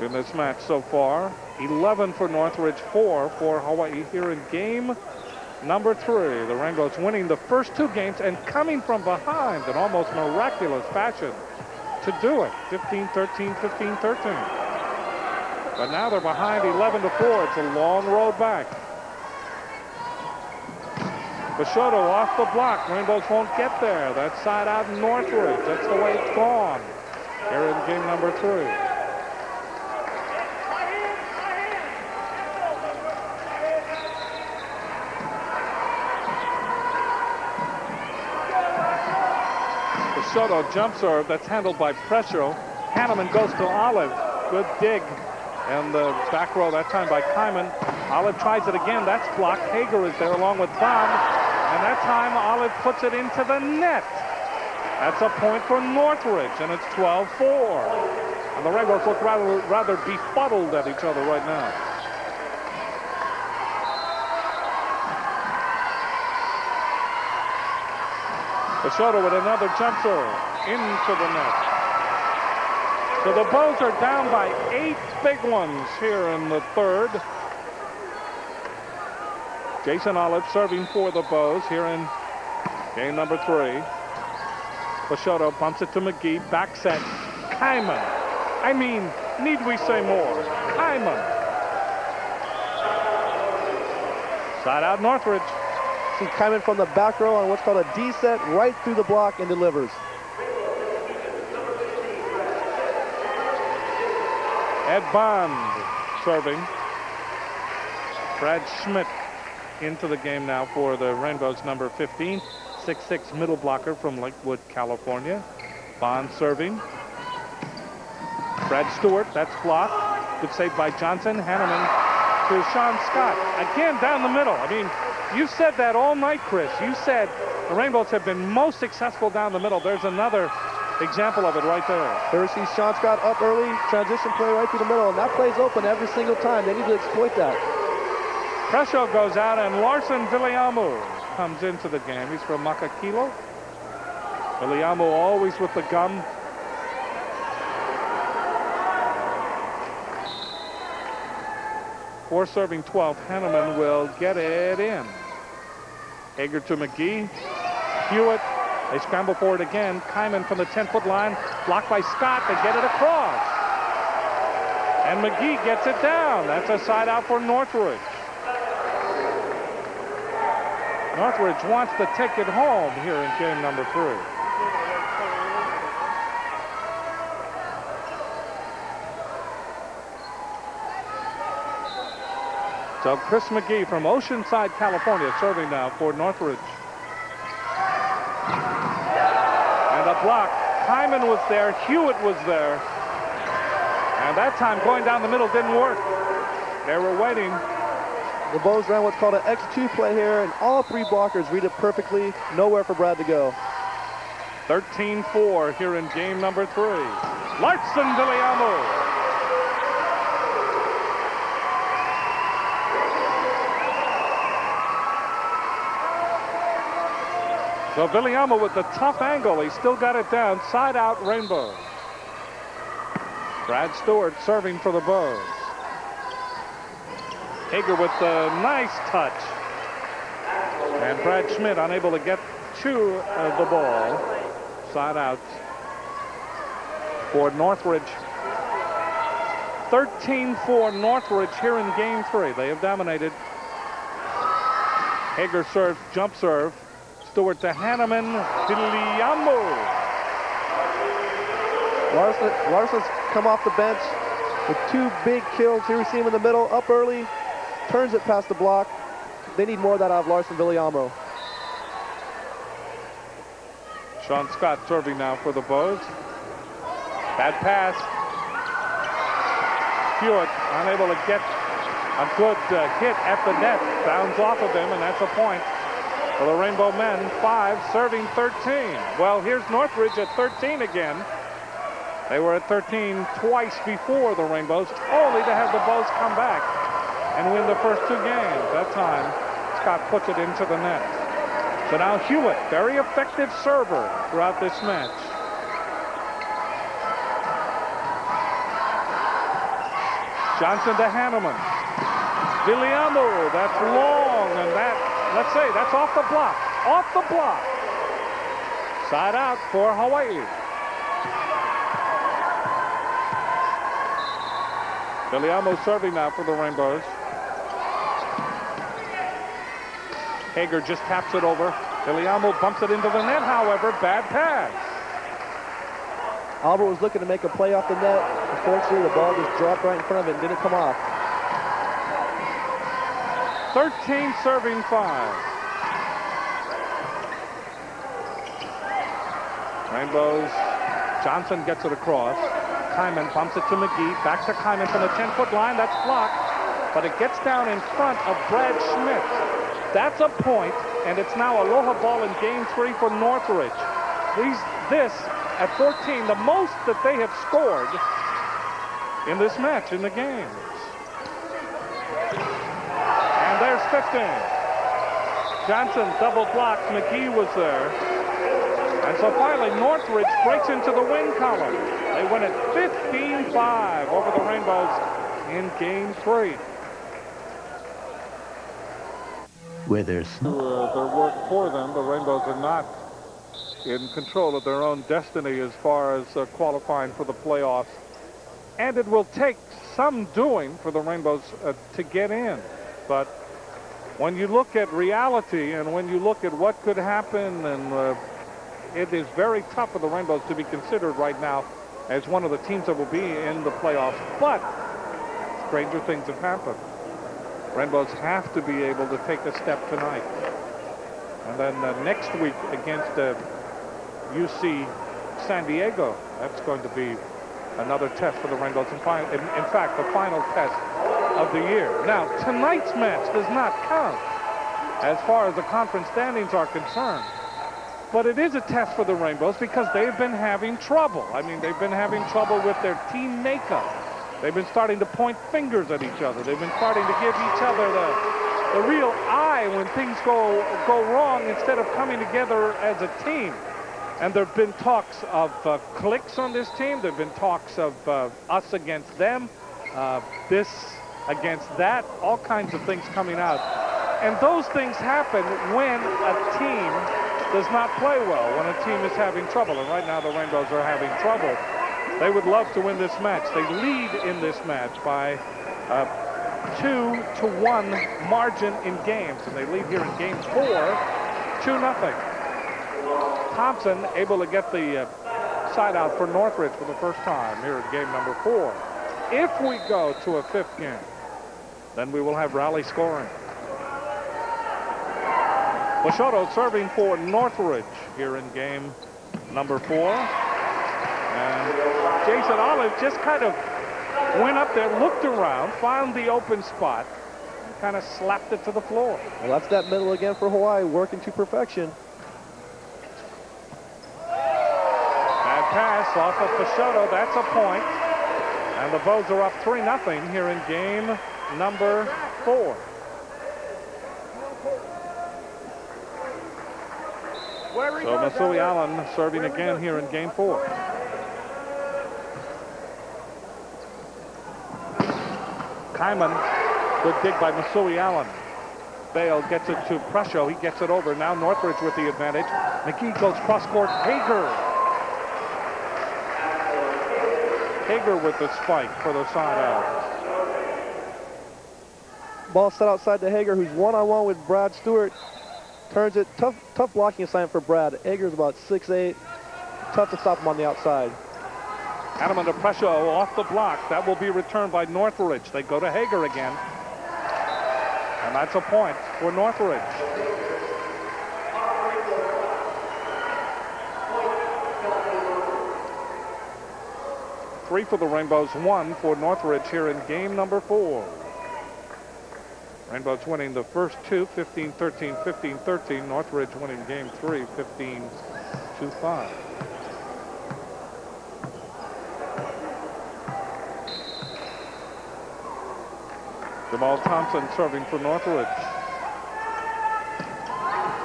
S1: in this match so far. 11 for Northridge, 4 for Hawaii here in game number three. The Rainbows winning the first two games and coming from behind in almost miraculous fashion to do it. 15-13, 15-13. But now they're behind 11 to 4. It's a long road back. Peixoto off the block. Rainbows won't get there. That side out Northridge. That's the way it's gone here in game number three. Soto jump serve that's handled by Presho. Hanneman goes to Olive. Good dig. And the back row that time by Kyman. Olive tries it again. That's blocked. Hager is there along with Bond. And that time Olive puts it into the net. That's a point for Northridge, and it's 12-4. And the Rainbows look rather, rather befuddled at each other right now. Peixoto with another jump serve into the net. So the Bows are down by eight big ones here in the third. Jason Olive serving for the Bows here in game number three. Peixoto bumps it to McGee. Back set. Kyman. I mean, need we say more? Kyman. Side out Northridge.
S2: See Kyman from the back row on what's called a D set, right through the block and delivers.
S1: Ed Bond serving. Brad Schmidt into the game now for the Rainbows number 15. 6'6 middle blocker from Lakewood, California. Bond serving. Brad Stewart, that's blocked. Good save by Johnson. Hanneman to Sean Scott. Again down the middle. I mean, You said that all night, Chris. You said the Rainbows have been most successful down the middle. There's another example of it right there.
S2: See Sean Scott up early, transition play right through the middle, and that play's open every single time. They need to exploit that.
S1: Presho goes out, and Larson Viliamu comes into the game. He's from Makakilo. Viliamu always with the gum. Four serving 12. Hanneman will get it in. Hager to McGee. Hewitt. They scramble for it again. Kyman from the 10-foot line. Blocked by Scott. They get it across. And McGee gets it down. That's a side out for Northridge. Northridge wants to take it home here in game number three. So Chris McGee from Oceanside, California, serving now for Northridge. And a block. Kyman was there. Hewitt was there. And that time going down the middle didn't work. They were waiting.
S2: The Bows ran what's called an X2 play here, and all three blockers read it perfectly. Nowhere for Brad to go.
S1: 13-4 here in game number three. Larson Viliamu. So Viliamu with the tough angle. He still got it down. Side out Rainbow. Brad Stewart serving for the Bows. Hager with the nice touch. And Brad Schmidt unable to get to uh, the ball. Side out for Northridge. 13-4 Northridge here in game three. They have dominated. Hager serves, jump serve. Stewart to Hanneman. Viliamu.
S2: Larson, Larson's come off the bench with two big kills. Here we see him in the middle, up early, turns it past the block. They need more of that out of Larson Viliamu.
S1: Sean Scott serving now for the Bows. Bad pass. Hewitt unable to get a good uh, hit at the net. Bounds off of him, and that's a point for the Rainbow men. Five serving 13. Well, here's Northridge at 13 again. They were at 13 twice before the Rainbows, only to have the Bows come back and win the first two games. That time, Scott puts it into the net. So now Hewitt, very effective server throughout this match. Johnson to Hanneman. Viliamu, that's long, and that, let's say, that's off the block. Off the block. Side out for Hawaii. Viliamu serving now for the Rainbows. Hager just taps it over. Viliamu bumps it into the net, however. Bad pass.
S2: Albert was looking to make a play off the net. Unfortunately, the ball just dropped right in front of it and didn't come off.
S1: 13 serving five. Rainbows. Johnson gets it across. Kyman bumps it to McGee. Back to Kyman from the 10-foot line. That's blocked. But it gets down in front of Brad Schmidt. That's a point, and it's now aloha ball in game three for Northridge. These, this at 14, the most that they have scored in this match in the games. And there's 15. Johnson double blocked. McGee was there. And so finally, Northridge breaks into the win column. They win it 15-5 over the Rainbows in game three.
S8: Where there's
S1: Uh, their work for them, the Rainbows are not in control of their own destiny as far as uh, qualifying for the playoffs. And it will take some doing for the Rainbows uh, to get in. But when you look at reality and when you look at what could happen, and uh, it is very tough for the Rainbows to be considered right now as one of the teams that will be in the playoffs. But stranger things have happened. Rainbows have to be able to take a step tonight. And then uh, next week against uh, UC San Diego, that's going to be another test for the Rainbows. In, in, in fact, the final test of the year. Now, tonight's match does not count as far as the conference standings are concerned. But it is a test for the Rainbows because they've been having trouble. I mean, they've been having trouble with their team makeup. They've been starting to point fingers at each other. They've been starting to give each other the, the real eye when things go, go wrong instead of coming together as a team. And there have been talks of uh, cliques on this team. There have been talks of uh, us against them, uh, this against that, all kinds of things coming out. And those things happen when a team does not play well, when a team is having trouble. And right now the Rainbows are having trouble. They would love to win this match. They lead in this match by a two to one margin in games. And they lead here in game four, two nothing. Thompson able to get the uh, side out for Northridge for the first time here in game number four. If we go to a fifth game, then we will have rally scoring. Peixoto serving for Northridge here in game number four. And Jason Olive just kind of went up there, looked around, found the open spot, and kind of slapped it to the floor.
S2: Well, that's that middle again for Hawaii, working to perfection.
S1: Bad pass off of Peixoto. That's a point. And the Bows are up 3-0 here in game number four. So Masui Allen serving again here in game four. Kyman, good dig by Masui Allen. Vale gets it to Presho. He gets it over. Now Northridge with the advantage. McGee goes cross court. Hager Hager with the spike for the side out.
S2: Ball set outside to Hager, who's one-on-one -on -one with Brad Stewart. Turns it, tough, tough blocking assignment for Brad. Hager's about 6'8", tough to stop him on the outside.
S1: Adam under pressure off the block. That will be returned by Northridge. They go to Hager again. And that's a point for Northridge. Three for the Rainbows, one for Northridge here in game number four. Rainbows winning the first two, 15-13, 15-13. Northridge winning game three, 15-5. Jamal Thompson serving for Northridge.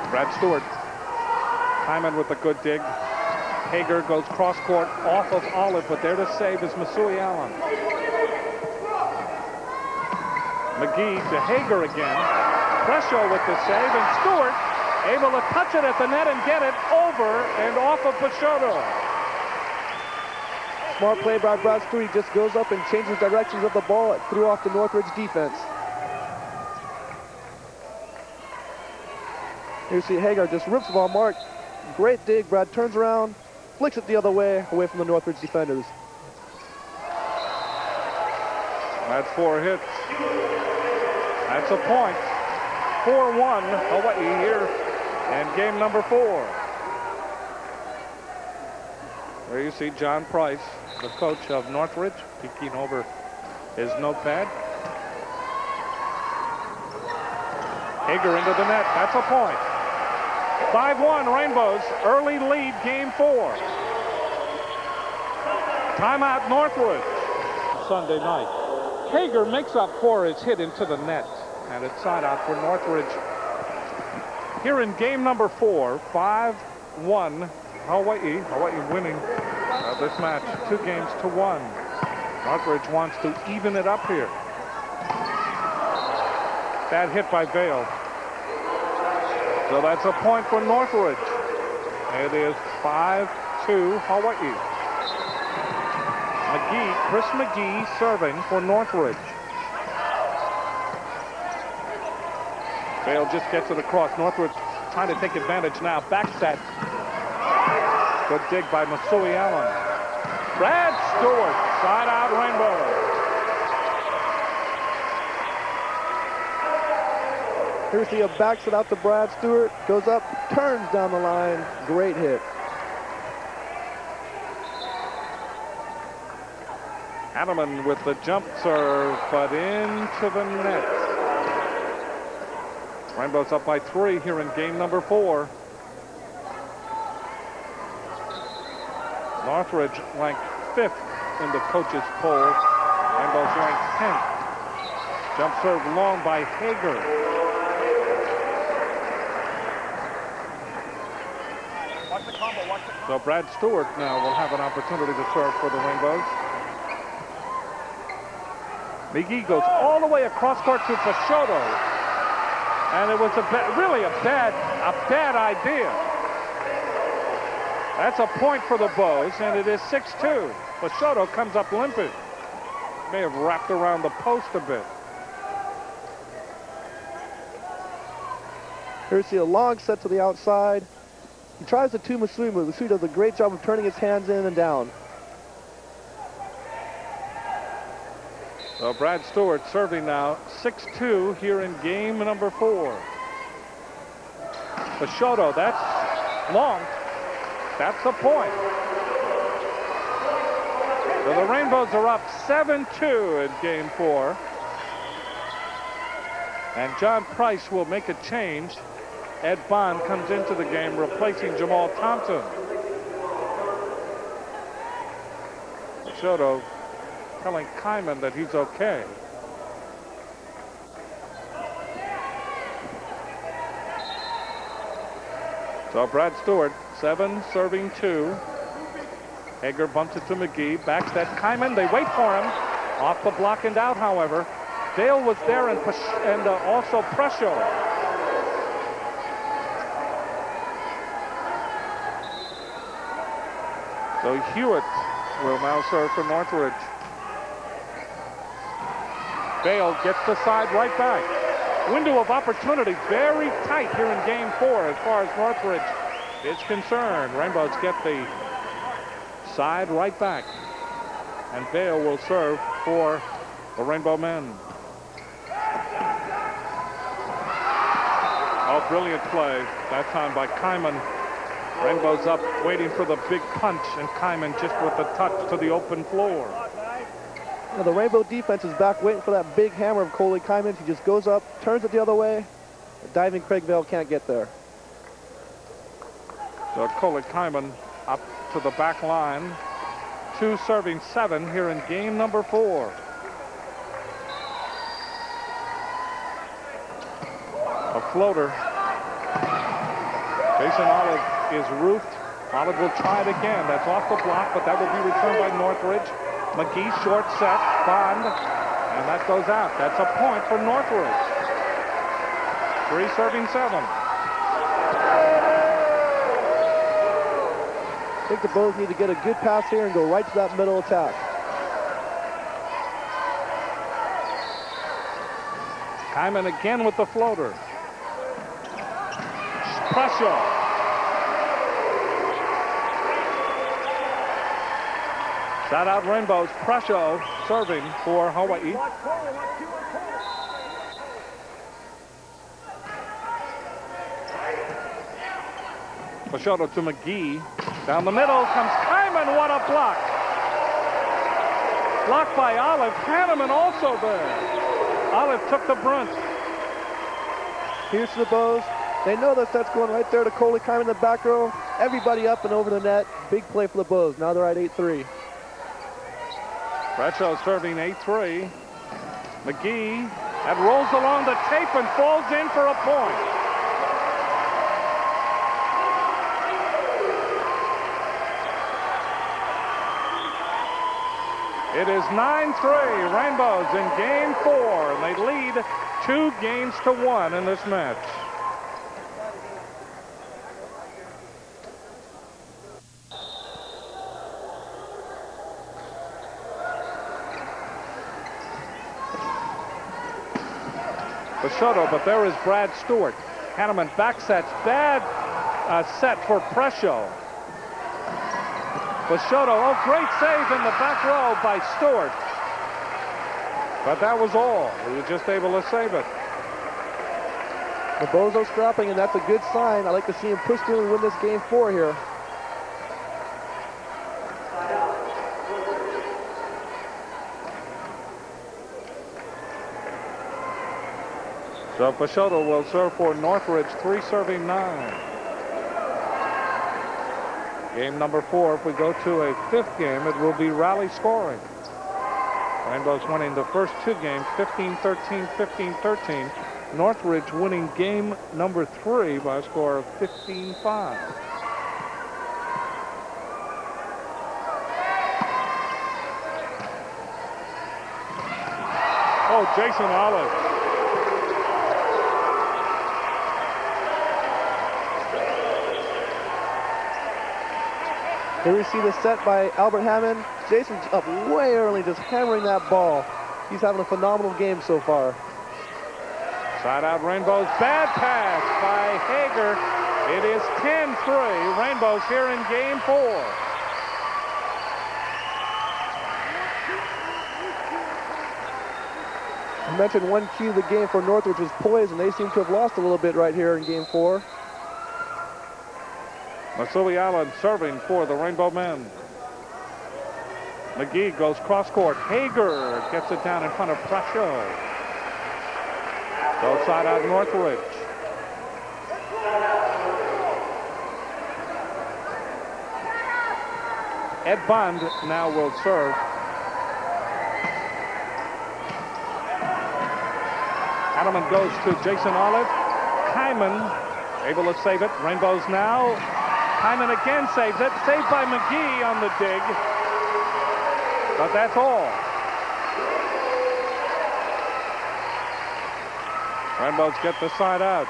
S1: Brad Stewart. Kyman with a good dig. Hager goes cross court off of Olive, but there to save is Masui Allen. McGee to Hager again. Presho with the save, and Stewart able to touch it at the net and get it over and off of Peixoto.
S2: Smart play by Brad Stewart. He just goes up and changes directions of the ball. It threw off the Northridge defense. Here you see Hager just rips the ball mark. Great dig. Brad turns around, flicks it the other way, away from the Northridge defenders.
S1: That's four hits. That's a point. 4-1 Hawaii here in game number four. There you see John Price, the coach of Northridge, peeking over his notepad. Hager into the net. That's a point. 5-1 Rainbows, early lead game four. Timeout Northwood. Sunday night. Hager makes up for his hit into the net. And it's side out for Northridge. Here in game number four, 5-1 Hawaii. Hawaii winning uh, this match two games to one. Northridge wants to even it up here. Bad hit by Vale. So that's a point for Northridge. It is 5-2 Hawaii. McGee, Chris McGee serving for Northridge. Vale just gets it across. Northridge trying to take advantage now. Back set. Good dig by Masui Allen. Brad Stewart, side out Rainbow.
S2: Here's the backs it out to Brad Stewart, goes up, turns down the line, great hit.
S1: Hanneman with the jump serve, but into the net. Rainbow's up by three here in game number four. Northridge ranked fifth in the coaches poll. Rainbow's ranked 10th. Jump serve long by Hager. So Brad Stewart now will have an opportunity to serve for the Rainbows. McGee goes all the way across court to Peixoto. And it was a really a bad, a bad idea. That's a point for the Bows, and it is 6-2. Peixoto comes up limping. May have wrapped around the post a bit.
S2: Here's see a long set to the outside. He tries the two Masui move. Masui does a great job of turning his hands in and down.
S1: So Brad Stewart serving now 6-2 here in game number four. Peixoto, that's long. That's a point. So the Rainbows are up 7-2 in game four. And John Price will make a change. Ed Bond comes into the game replacing Jamal Thompson. Peixoto telling Kyman that he's okay. So Brad Stewart, seven, serving two. Hager bumps it to McGee, backs that Kyman. They wait for him. Off the block and out, however. Vale was there and, and uh, also Presho. So Hewitt will now serve for Northridge. Vale gets the side right back. Window of opportunity very tight here in game four as far as Northridge is concerned. Rainbows get the side right back. And Vale will serve for the Rainbow men. Oh, brilliant play that time by Kyman. Rainbow's up waiting for the big punch and Kyman just with the touch to the open floor.
S2: Now the Rainbow defense is back waiting for that big hammer of Coley Kyman. He just goes up, turns it the other way. Diving Craig Vale can't get there.
S1: So Coley Kyman up to the back line. Two serving seven here in game number four. A floater. Jason Olive is roofed. Olive will try it again. That's off the block, but that will be returned by Northridge. McGee short set, Bond, and that goes out. That's a point for Northridge. Three serving seven.
S2: I think the Bows need to get a good pass here and go right to that middle attack.
S1: Kyman again with the floater. Pressure. Shout out Rainbows. Presho serving for Hawaii. Peixoto to McGee. Down the middle comes Kyman. What a block. Blocked by Olive. Hanneman also there. Olive took the brunt.
S2: Here's the Bows. They know that that's going right there to Coley Kyman in the back row. Everybody up and over the net. Big play for the Bows. Now they're at 8-3.
S1: Bradshaw serving 8-3. McGee that rolls along the tape and falls in for a point. It is 9-3 Rainbows in game four, and they lead two games to one in this match. Peixoto, but there is Brad Stewart. Hanneman back sets. Bad uh, set for Presho. Peixoto, oh, great save in the back row by Stewart. But that was all. He was just able to save it.
S2: The Bozo scrapping, and that's a good sign. I like to see him push through and win this game four here.
S1: So Peixoto will serve for Northridge, three serving nine. Game number four, if we go to a fifth game, it will be rally scoring. Rainbows winning the first two games, 15-13, 15-13. Northridge winning game number three by a score of 15-5. Oh, Jason Olive.
S2: Here we see the set by Albert Hanneman. Jason's up way early, just hammering that ball. He's having a phenomenal game so far.
S1: Side out Rainbows. Bad pass by Hager. It is 10-3. Rainbows here in game four.
S2: I mentioned one key of the game for Northridge was poise, and they seem to have lost a little bit right here in game four.
S1: Masui Allen serving for the Rainbow men. McGee goes cross court. Hager gets it down in front of Presho. Goes side out Northridge. Ed Bond now will serve. Adelman goes to Jason Olive. Kyman able to save it. Rainbows now. Kyman again saves it. Saved by McGee on the dig. But that's all. Rainbows get the side out.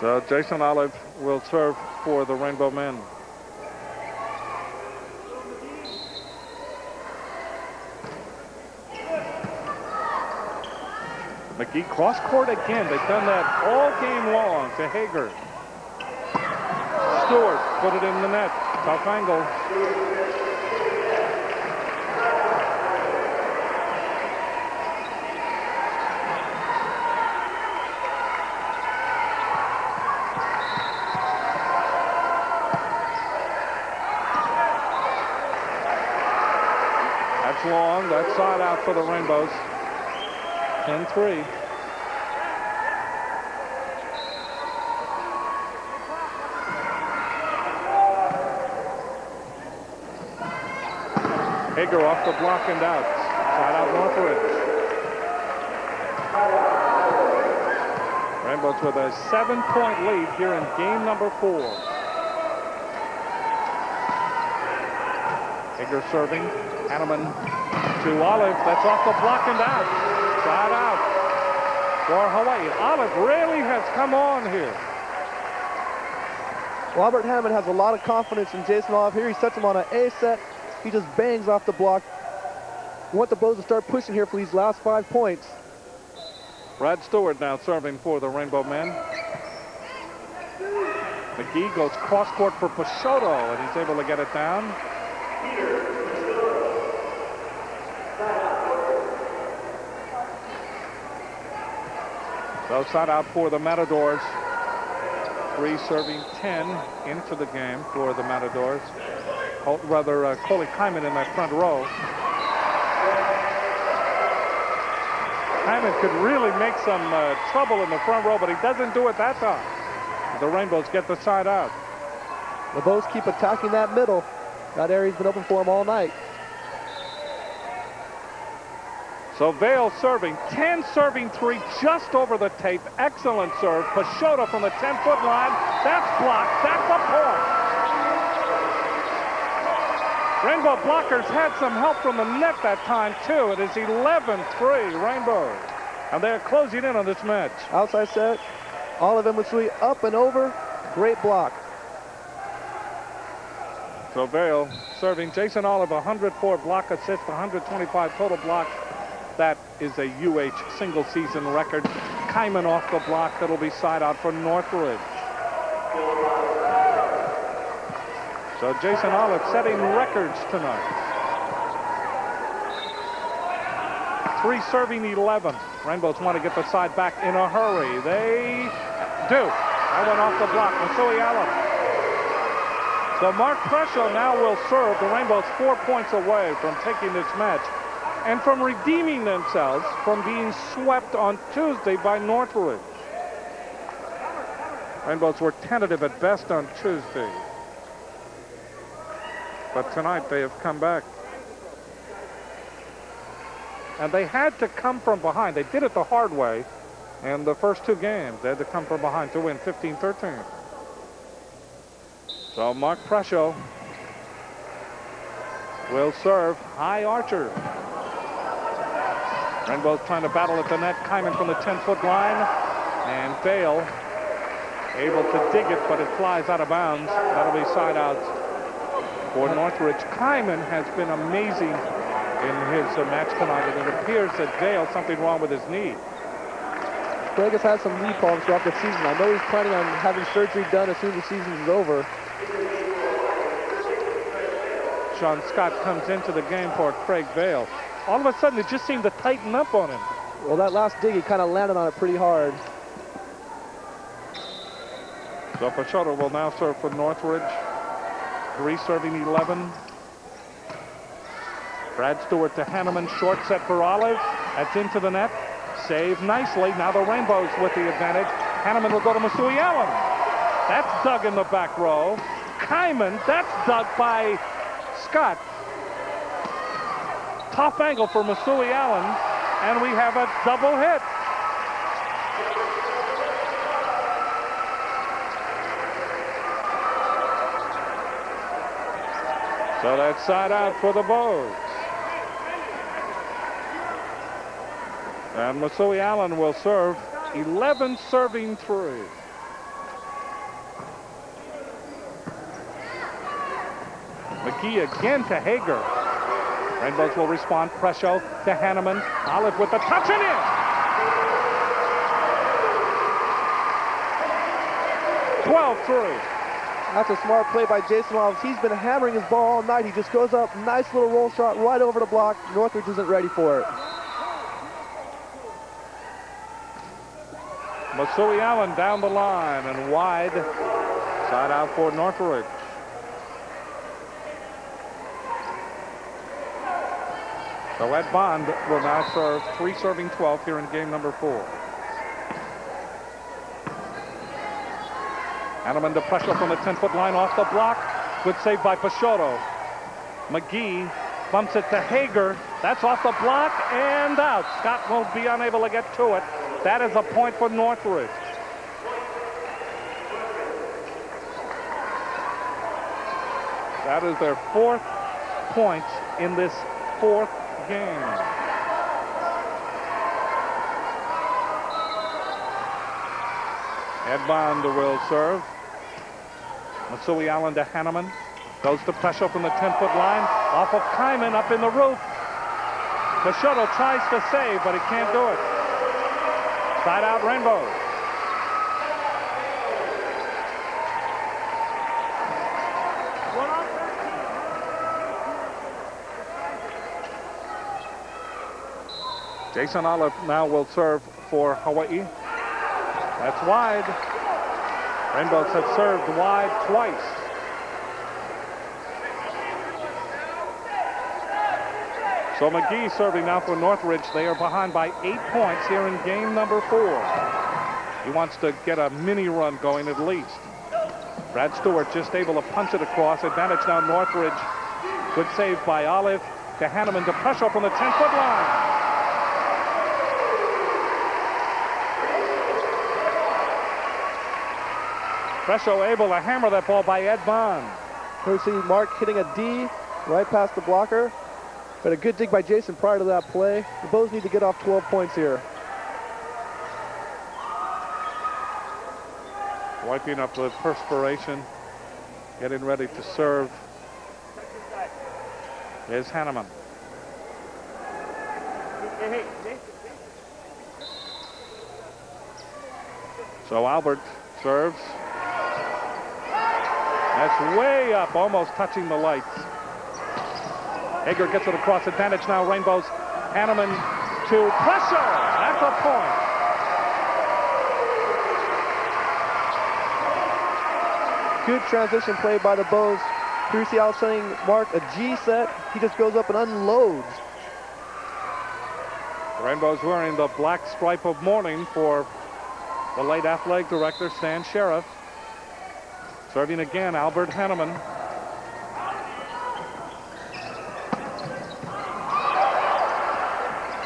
S1: So Jason Olive will serve for the Rainbow Men. McGee cross court again. They've done that all game long to Hager. Stewart put it in the net. Tough angle. That's long. That's side out for the Rainbows. 10-3. Hager off the block and out. Side out Northridge. Rainbows with a seven-point lead here in game number four. Hager serving. Hanneman to Olive. That's off the block and out. Side out for Hawaii. Olive really has come on here.
S2: Robert Hanneman has a lot of confidence in Jason Olive here. He sets him on an A set. He just bangs off the block. We want the Bows to start pushing here for these last five points.
S1: Brad Stewart now serving for the Rainbow Men. McGee goes cross court for Peixoto, and he's able to get it down. So side out for the Matadors. Three serving 10 into the game for the Matadors. Col rather, uh, Coley Kyman in that front row. Kyman could really make some uh, trouble in the front row, but he doesn't do it that time. The Rainbows get the side out.
S2: The Bows keep attacking that middle. That area's been open for them all night.
S1: So Vale serving, 10 serving three just over the tape. Excellent serve. Peixoto from the 10-foot line. That's blocked. That's a point. Rainbow Blockers had some help from the net that time, too. It is 11-3 Rainbow. And they're closing in on this match.
S2: Outside set. Olive Emersui up and over. Great block.
S1: So Vale serving Jason Olive 104 block assists, 125 total blocks. That is a UH single season record. Kyman off the block. That'll be side out for Northridge. So Jason Olive setting records tonight. Three serving 11. Rainbows want to get the side back in a hurry. They do. That went off the block. Masui Allen. So Mark Presho now will serve. The Rainbows four points away from taking this match and from redeeming themselves from being swept on Tuesday by Northridge. Rainbows were tentative at best on Tuesday. But tonight they have come back. And they had to come from behind. They did it the hard way in the first two games. They had to come from behind to win 15-13. So Mark Presho will serve high archer. Rainbow's trying to battle at the net. Kyman from the 10-foot line. And Vale able to dig it, but it flies out of bounds. That'll be side out for Northridge. Kyman has been amazing in his uh, match tonight, and it appears that Vale, something wrong with his knee.
S2: Craig has had some knee problems throughout the season. I know he's planning on having surgery done as soon as the season is over.
S1: Sean Scott comes into the game for Craig Vale. All of a sudden, it just seemed to tighten up on him.
S2: Well, that last dig, he kind of landed on it pretty hard.
S1: So Peixoto will now serve for Northridge. Three serving 11. Brad Stewart to Hanneman. Short set for Olive. That's into the net. Save nicely. Now the Rainbows with the advantage. Hanneman will go to Masui Allen. That's dug in the back row. Kyman, that's dug by Scott. Tough angle for Masui Allen. And we have a double hit. So that's side out for the Bows. And Masui Allen will serve 11 serving three. McGee again to Hager. Rainbows will respond. Presho to Hanneman. Olive with the touch and in. 12-3.
S2: That's a smart play by Jason Olives. He's been hammering his ball all night. He just goes up, nice little roll shot right over the block. Northridge isn't ready for it.
S1: Masui Allen down the line and wide. Side out for Northridge. So Ed Bond will now serve three serving 12 here in game number four. Hanneman to Presho from the 10-foot line off the block. Good save by Peixoto. McGee bumps it to Hager. That's off the block and out. Scott won't be unable to get to it. That is a point for Northridge. That is their fourth point in this fourth game. Ed Bond will serve. Masui Allen to Hanneman. Goes to Presho from the 10-foot line. Off of Kyman up in the roof. Peixoto tries to save, but he can't do it. Side out Rainbow. Jason Olive now will serve for Hawaii. That's wide. Rainbows have served wide twice. So McGee serving now for Northridge. They are behind by eight points here in game number four. He wants to get a mini run going at least. Brad Stewart just able to punch it across. Advantage now Northridge. Good save by Olive to Hanneman to Presho from the 10-foot line. Presho able to hammer that ball by Ed Bond.
S2: Here we see Mark hitting a D right past the blocker. But a good dig by Jason prior to that play. The Bows need to get off 12 points here.
S1: Wiping up the perspiration. Getting ready to serve is Hanneman. So Albert serves. That's way up, almost touching the lights. Hager gets it across advantage now. Rainbows. Hanneman to Presho. That's a point.
S2: Good transition play by the Bows. Here you see Mark a G set. He just goes up and unloads.
S1: Rainbow's wearing the black stripe of mourning for the late athletic director, Stan Sheriff. Serving again, Albert Hanneman.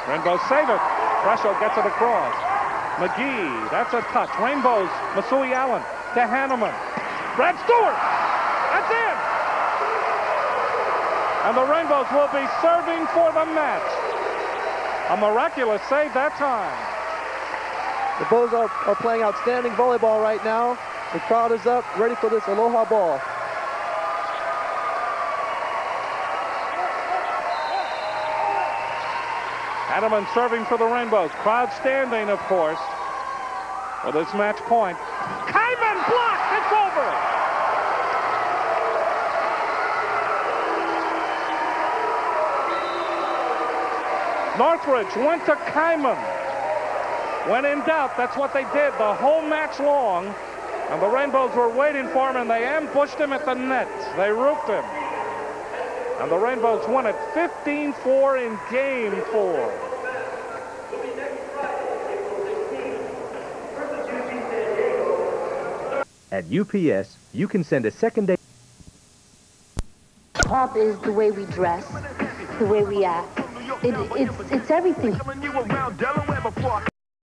S1: Rainbow save it. Threshold gets it across. McGee, that's a touch. Rainbows, Masui Allen to Hanneman. Brad Stewart, that's in. And the Rainbows will be serving for the match. A miraculous save that time.
S2: The Bows are, are playing outstanding volleyball right now. The crowd is up, ready for this Aloha ball.
S1: Hanneman serving for the Rainbows. Crowd standing, of course, for this match point. Kyman blocked. It's over. Northridge went to Kyman. When in doubt, that's what they did the whole match long. And the Rainbows were waiting for him, and they ambushed him at the net. They roofed him. And the Rainbows won it 15-4 in game four.
S9: At UPS, you can send a second day.
S10: Pop is the way we dress, the way we act. It, it's, it's everything.